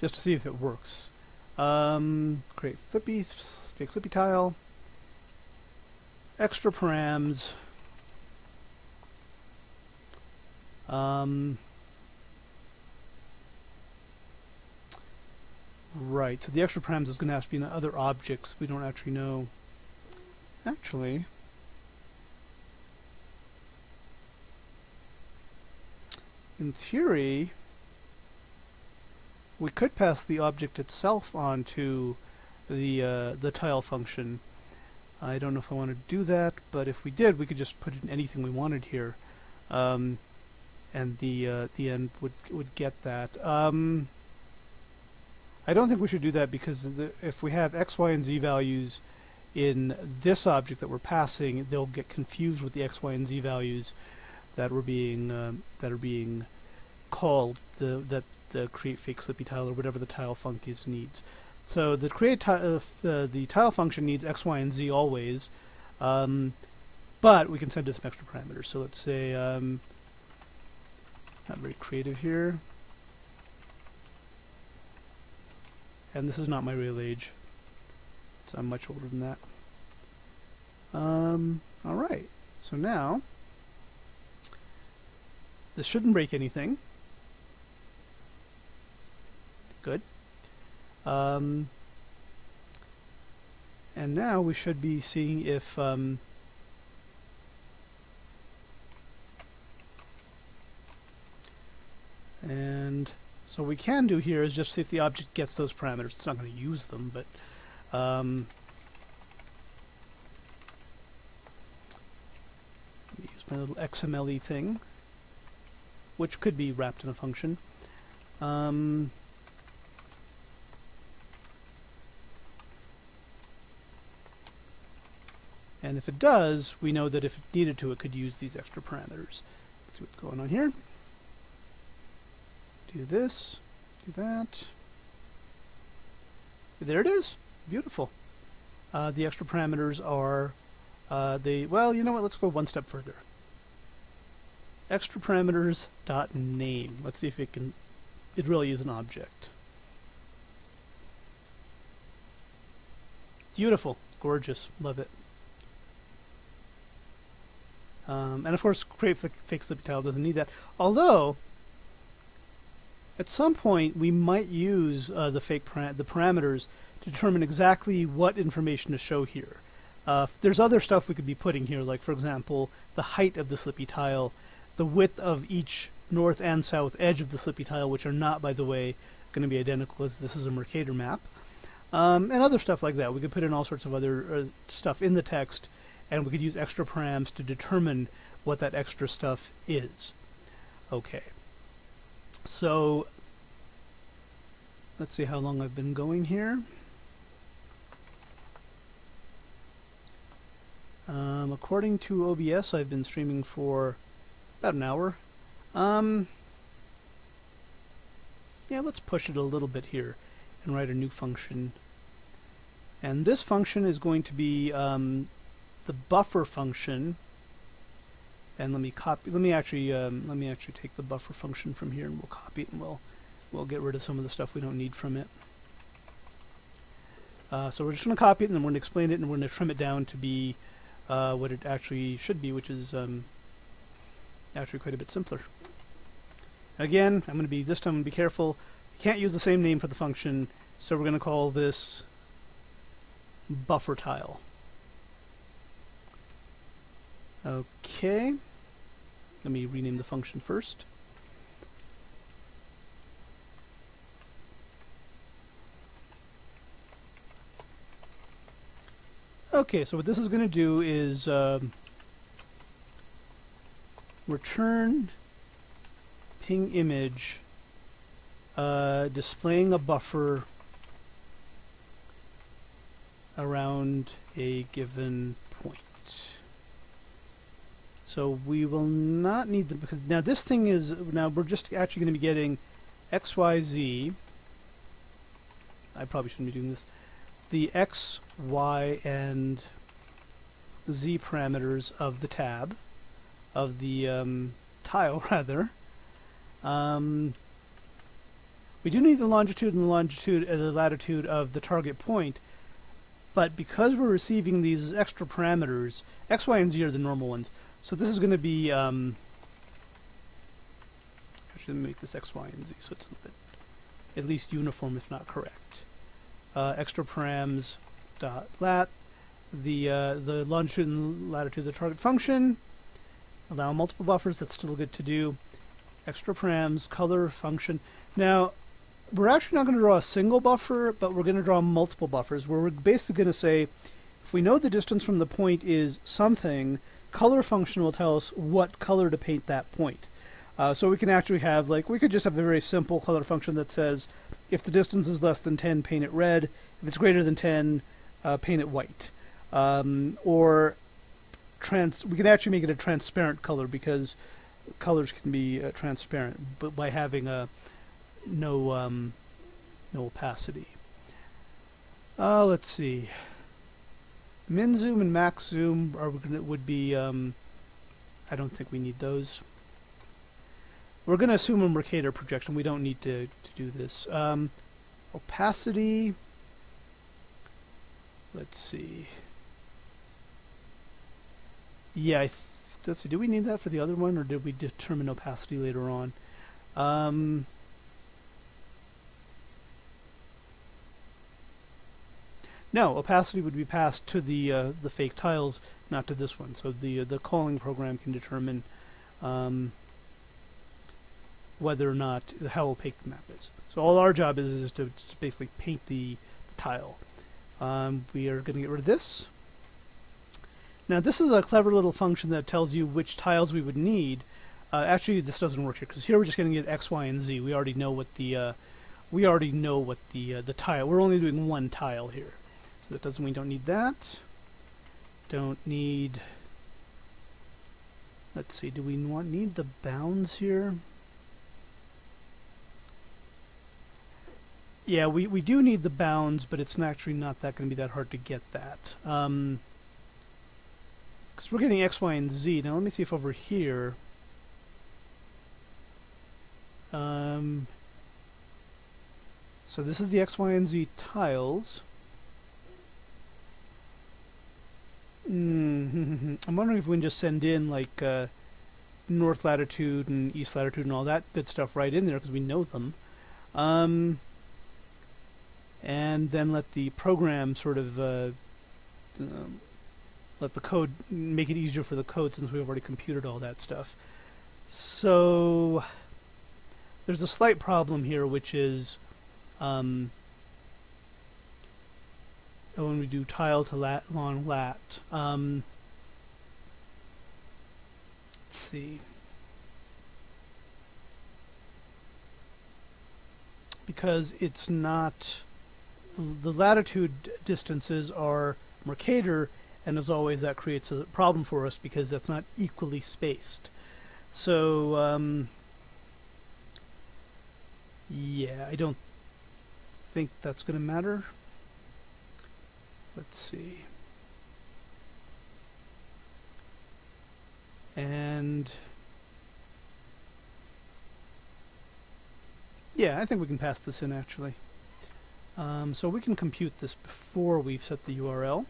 Just to see if it works. Um, create flippy, fake flippy tile. Extra params. Um, right, so the extra params is going to have to be in the other objects. We don't actually know. Actually, in theory, we could pass the object itself on to the, uh, the tile function. I don't know if I want to do that, but if we did, we could just put in anything we wanted here. Um, and the uh, the end would would get that. Um, I don't think we should do that because the, if we have x, y, and z values in this object that we're passing, they'll get confused with the x, y, and z values that were being um, that are being called the that the create fake slippy tile or whatever the tile func is needs. So the create uh, uh, the tile function needs x, y, and z always, um, but we can send it some extra parameters. So let's say um, not very creative here, and this is not my real age, so I'm much older than that. Um, all right, so now this shouldn't break anything. Good. Um, and now we should be seeing if um, and so what we can do here is just see if the object gets those parameters. It's not going to use them, but um, use my little XML thing, which could be wrapped in a function. Um, And if it does, we know that if it needed to, it could use these extra parameters. Let's see what's going on here. Do this, do that. There it is. Beautiful. Uh, the extra parameters are uh, the, well, you know what, let's go one step further. Extra parameters dot name. Let's see if it can, it really is an object. Beautiful, gorgeous, love it. Um, and of course, create fake slippy tile doesn't need that. Although, at some point, we might use uh, the fake para the parameters to determine exactly what information to show here. Uh, there's other stuff we could be putting here, like for example, the height of the slippy tile, the width of each north and south edge of the slippy tile, which are not, by the way, going to be identical as this is a Mercator map, um, and other stuff like that. We could put in all sorts of other uh, stuff in the text and we could use extra params to determine what that extra stuff is. Okay. So let's see how long I've been going here. Um, according to OBS, I've been streaming for about an hour. Um, yeah, let's push it a little bit here and write a new function. And this function is going to be um, the buffer function and let me copy let me actually um, let me actually take the buffer function from here and we'll copy it and we'll we'll get rid of some of the stuff we don't need from it uh, so we're just going to copy it and then we're going to explain it and we're going to trim it down to be uh, what it actually should be which is um, actually quite a bit simpler again I'm going to be this time I'm going to be careful you can't use the same name for the function so we're going to call this buffer tile Okay. Let me rename the function first. Okay, so what this is going to do is um, return ping image uh, displaying a buffer around a given point. So we will not need the because now this thing is now we're just actually going to be getting x y z. I probably shouldn't be doing this. The x, y, and z parameters of the tab of the um, tile rather. Um, we do need the longitude and the longitude and uh, the latitude of the target point, but because we're receiving these extra parameters, x, y, and z are the normal ones. So this is going to be, um, should make this x, y, and z so it's at least uniform if not correct. Uh, extra params dot lat, the uh, the longitude and latitude of the target function, allow multiple buffers, that's still good to do. Extra params, color, function. Now, we're actually not going to draw a single buffer, but we're going to draw multiple buffers, where we're basically going to say, if we know the distance from the point is something, color function will tell us what color to paint that point. Uh, so we can actually have, like, we could just have a very simple color function that says, if the distance is less than 10, paint it red. If it's greater than 10, uh, paint it white. Um, or trans, we can actually make it a transparent color because colors can be uh, transparent, but by having a no um, no opacity. Uh, let's see. Min zoom and max zoom are gonna, would be. Um, I don't think we need those. We're going to assume a Mercator projection. We don't need to, to do this. Um, opacity. Let's see. Yeah, let's see. Do we need that for the other one, or did we determine opacity later on? Um, no, opacity would be passed to the uh, the fake tiles, not to this one. So the uh, the calling program can determine um, whether or not how opaque the map is. So all our job is is to, to basically paint the, the tile. Um, we are going to get rid of this. Now this is a clever little function that tells you which tiles we would need. Uh, actually, this doesn't work here because here we're just going to get x, y, and z. We already know what the uh, we already know what the uh, the tile. We're only doing one tile here, so that doesn't mean we don't need that. Don't need. Let's see. Do we want need the bounds here? Yeah, we, we do need the bounds, but it's actually not that going to be that hard to get that. Um, because we're getting x, y, and z. Now let me see if over here... Um, so this is the x, y, and z tiles. I'm wondering if we can just send in like uh, north latitude and east latitude and all that good stuff right in there because we know them. Um, and then let the program sort of uh, um, let the code make it easier for the code since we've already computed all that stuff. So there's a slight problem here, which is um, when we do tile to lat long lat. Um, let's see. Because it's not the latitude distances are Mercator and as always that creates a problem for us because that's not equally spaced. So um, yeah, I don't think that's going to matter. Let's see. And yeah, I think we can pass this in actually. Um, so we can compute this before we've set the URL.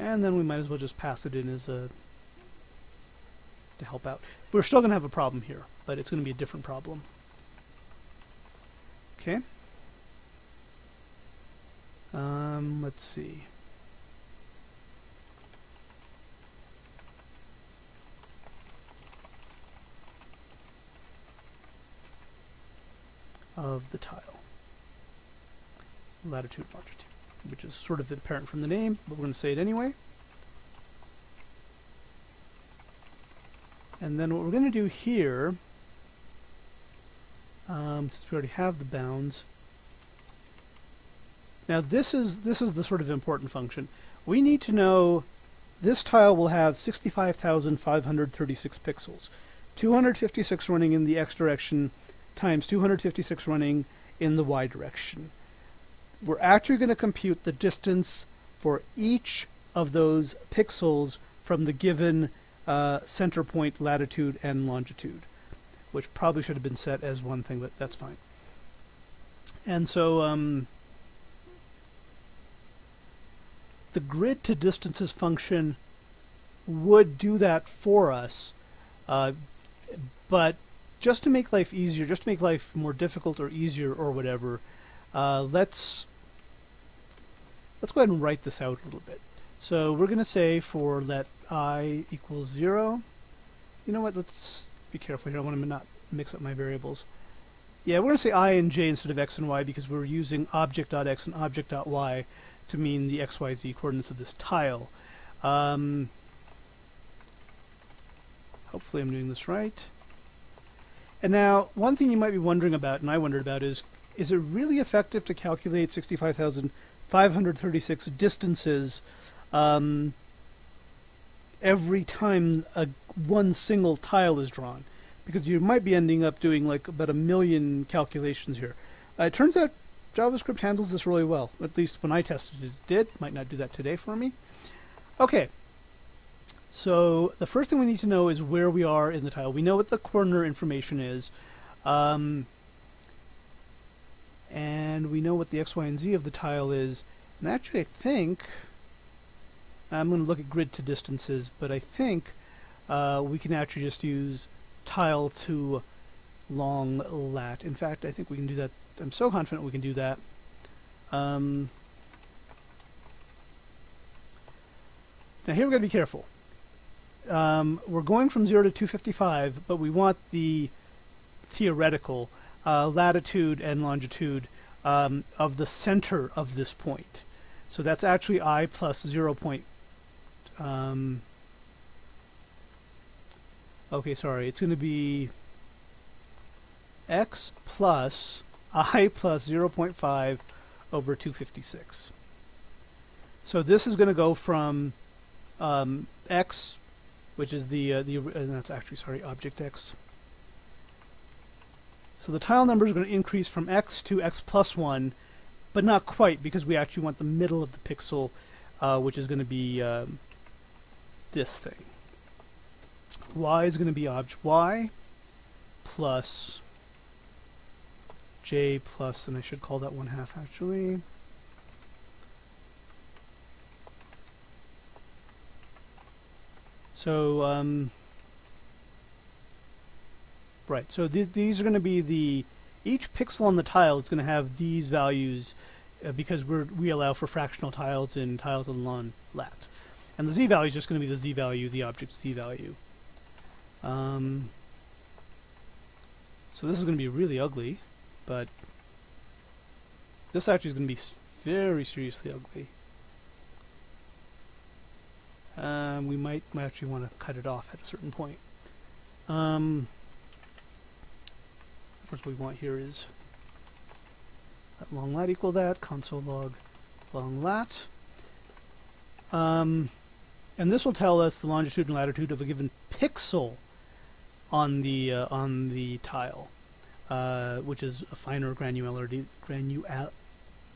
And then we might as well just pass it in as a to help out. We're still going to have a problem here, but it's going to be a different problem. Okay. Um, let's see. Of the tile. Latitude, longitude which is sort of apparent from the name, but we're going to say it anyway. And then what we're going to do here, um, since we already have the bounds, now this is this is the sort of important function. We need to know this tile will have 65,536 pixels, 256 running in the x direction times 256 running in the y direction. We're actually going to compute the distance for each of those pixels from the given uh, center point latitude and longitude, which probably should have been set as one thing, but that's fine. And so um, the grid to distances function would do that for us, uh, but just to make life easier, just to make life more difficult or easier or whatever, uh, let's let's go ahead and write this out a little bit. So we're going to say for let i equals 0, you know what, let's be careful here, I want to not mix up my variables. Yeah, we're going to say i and j instead of x and y because we're using object.x and object.y to mean the x, y, z coordinates of this tile. Um, hopefully I'm doing this right. And now, one thing you might be wondering about, and I wondered about, is is it really effective to calculate 65,536 distances um, every time a, one single tile is drawn? Because you might be ending up doing like about a million calculations here. Uh, it turns out JavaScript handles this really well. At least when I tested it, it did. Might not do that today for me. Okay. So the first thing we need to know is where we are in the tile. We know what the corner information is. Um, and we know what the x, y, and z of the tile is. And actually, I think, I'm going to look at grid to distances, but I think uh, we can actually just use tile to long lat. In fact, I think we can do that I'm so confident we can do that. Um, now here we've got to be careful. Um, we're going from 0 to 255, but we want the theoretical uh, latitude and longitude um, of the center of this point. So that's actually i plus 0 point. Um, okay, sorry. It's going to be x plus i plus 0.5 over 256. So this is going to go from um, x, which is the, uh, the and that's actually, sorry, object x. So the tile number is going to increase from x to x plus 1, but not quite because we actually want the middle of the pixel, uh, which is going to be um, this thing. y is going to be object y plus j plus, and I should call that one half actually. So, um, right, so th these are going to be the, each pixel on the tile is going to have these values uh, because we're, we allow for fractional tiles in tiles and lon lat. And the z value is just going to be the z value, the object's z value. Um, so this is going to be really ugly but this actually is going to be very seriously ugly. Um, we might, might actually want to cut it off at a certain point. Um, what we want here is let long lat equal that, console log long lat. Um, and this will tell us the longitude and latitude of a given pixel on the uh, on the tile uh, which is a finer granularity, granula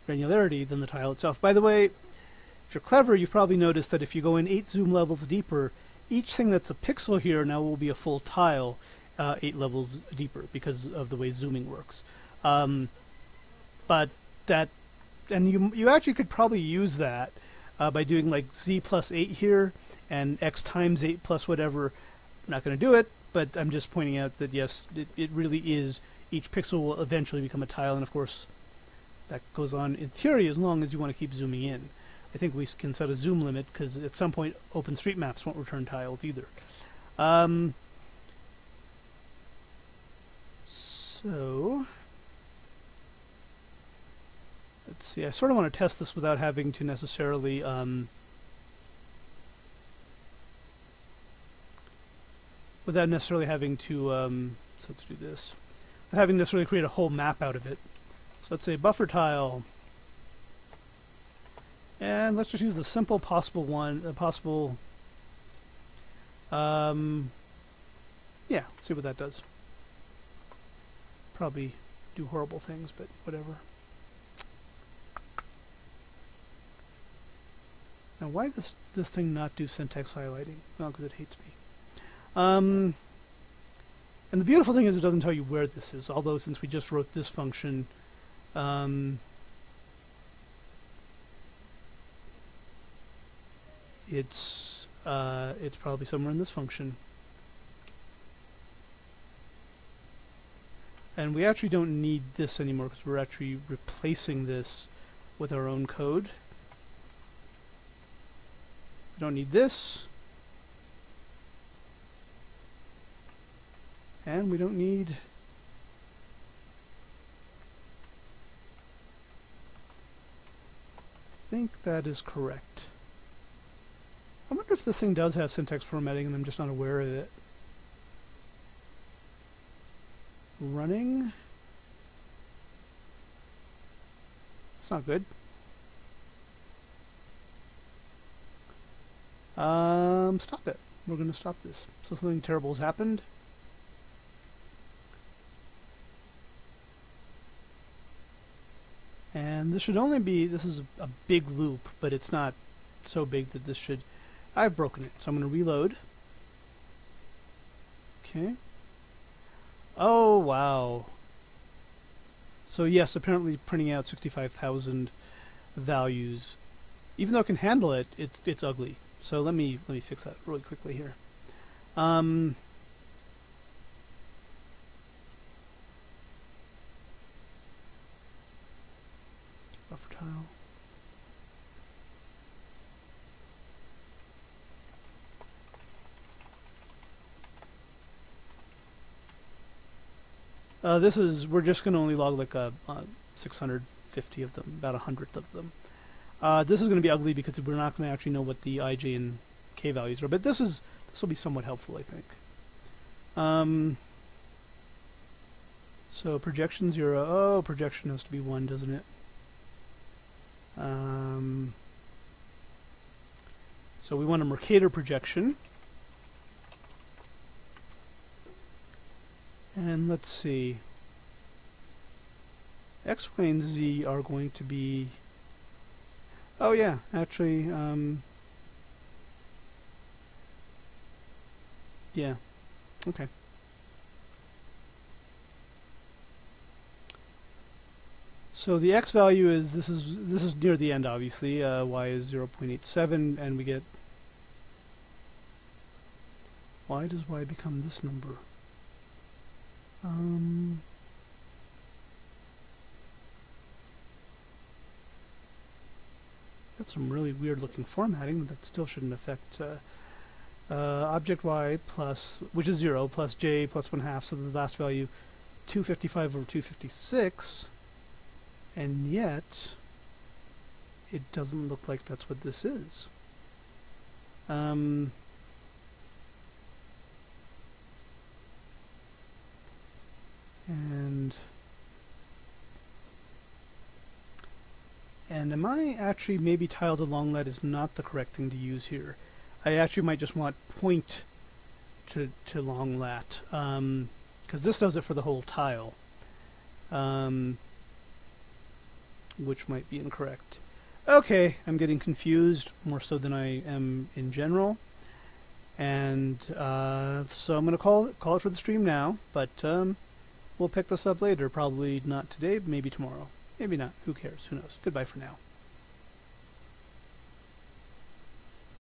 granularity than the tile itself. By the way, if you're clever, you've probably noticed that if you go in eight zoom levels deeper, each thing that's a pixel here now will be a full tile uh, eight levels deeper because of the way zooming works. Um, but that, and you you actually could probably use that uh, by doing like z plus eight here and x times eight plus whatever. I'm not going to do it, but I'm just pointing out that yes, it, it really is each pixel will eventually become a tile, and of course that goes on in theory as long as you want to keep zooming in. I think we can set a zoom limit because at some point OpenStreetMaps won't return tiles either. Um, so let's see. I sort of want to test this without having to necessarily um, without necessarily having to, um, so let's do this, without having to necessarily create a whole map out of it. So let's say buffer tile, and let's just use the simple possible one, uh, possible, um, yeah, see what that does. Probably do horrible things, but whatever. Now, why does this thing not do syntax highlighting? Well, because it hates me. Um, and the beautiful thing is it doesn't tell you where this is, although since we just wrote this function, um, it's uh, it's probably somewhere in this function. And we actually don't need this anymore because we're actually replacing this with our own code. We don't need this. And we don't need I think that is correct. I wonder if this thing does have syntax formatting and I'm just not aware of it. Running. It's not good. Um, stop it. We're going to stop this. So something terrible has happened. And this should only be, this is a, a big loop, but it's not so big that this should, I've broken it. So I'm going to reload. Okay. Oh, wow. So yes, apparently printing out 65,000 values, even though it can handle it, it's, it's ugly. So let me let me fix that really quickly here. Um, buffer tile. Uh, this is we're just going to only log like a, a 650 of them, about a hundredth of them. Uh, this is going to be ugly because we're not going to actually know what the ij and k values are, but this is this will be somewhat helpful, I think. Um, so projection zero. Oh, projection has to be one, doesn't it? Um, so we want a Mercator projection. And let's see. X, Y, and Z are going to be Oh yeah, actually, um, yeah, okay. So the x value is this is this is near the end obviously. Uh, y is 0.87, and we get. Why does y become this number? Um. That's some really weird looking formatting, that still shouldn't affect uh, uh, object y plus, which is 0, plus j plus 1 half, so the last value 255 over 256, and yet it doesn't look like that's what this is. Um, and And am I actually maybe tiled along that is not the correct thing to use here? I actually might just want point to, to long lat, because um, this does it for the whole tile, um, which might be incorrect. Okay, I'm getting confused, more so than I am in general. And uh, so I'm to call it, call it for the stream now, but um, we'll pick this up later, probably not today, maybe tomorrow. Maybe not. Who cares? Who knows? Goodbye for now.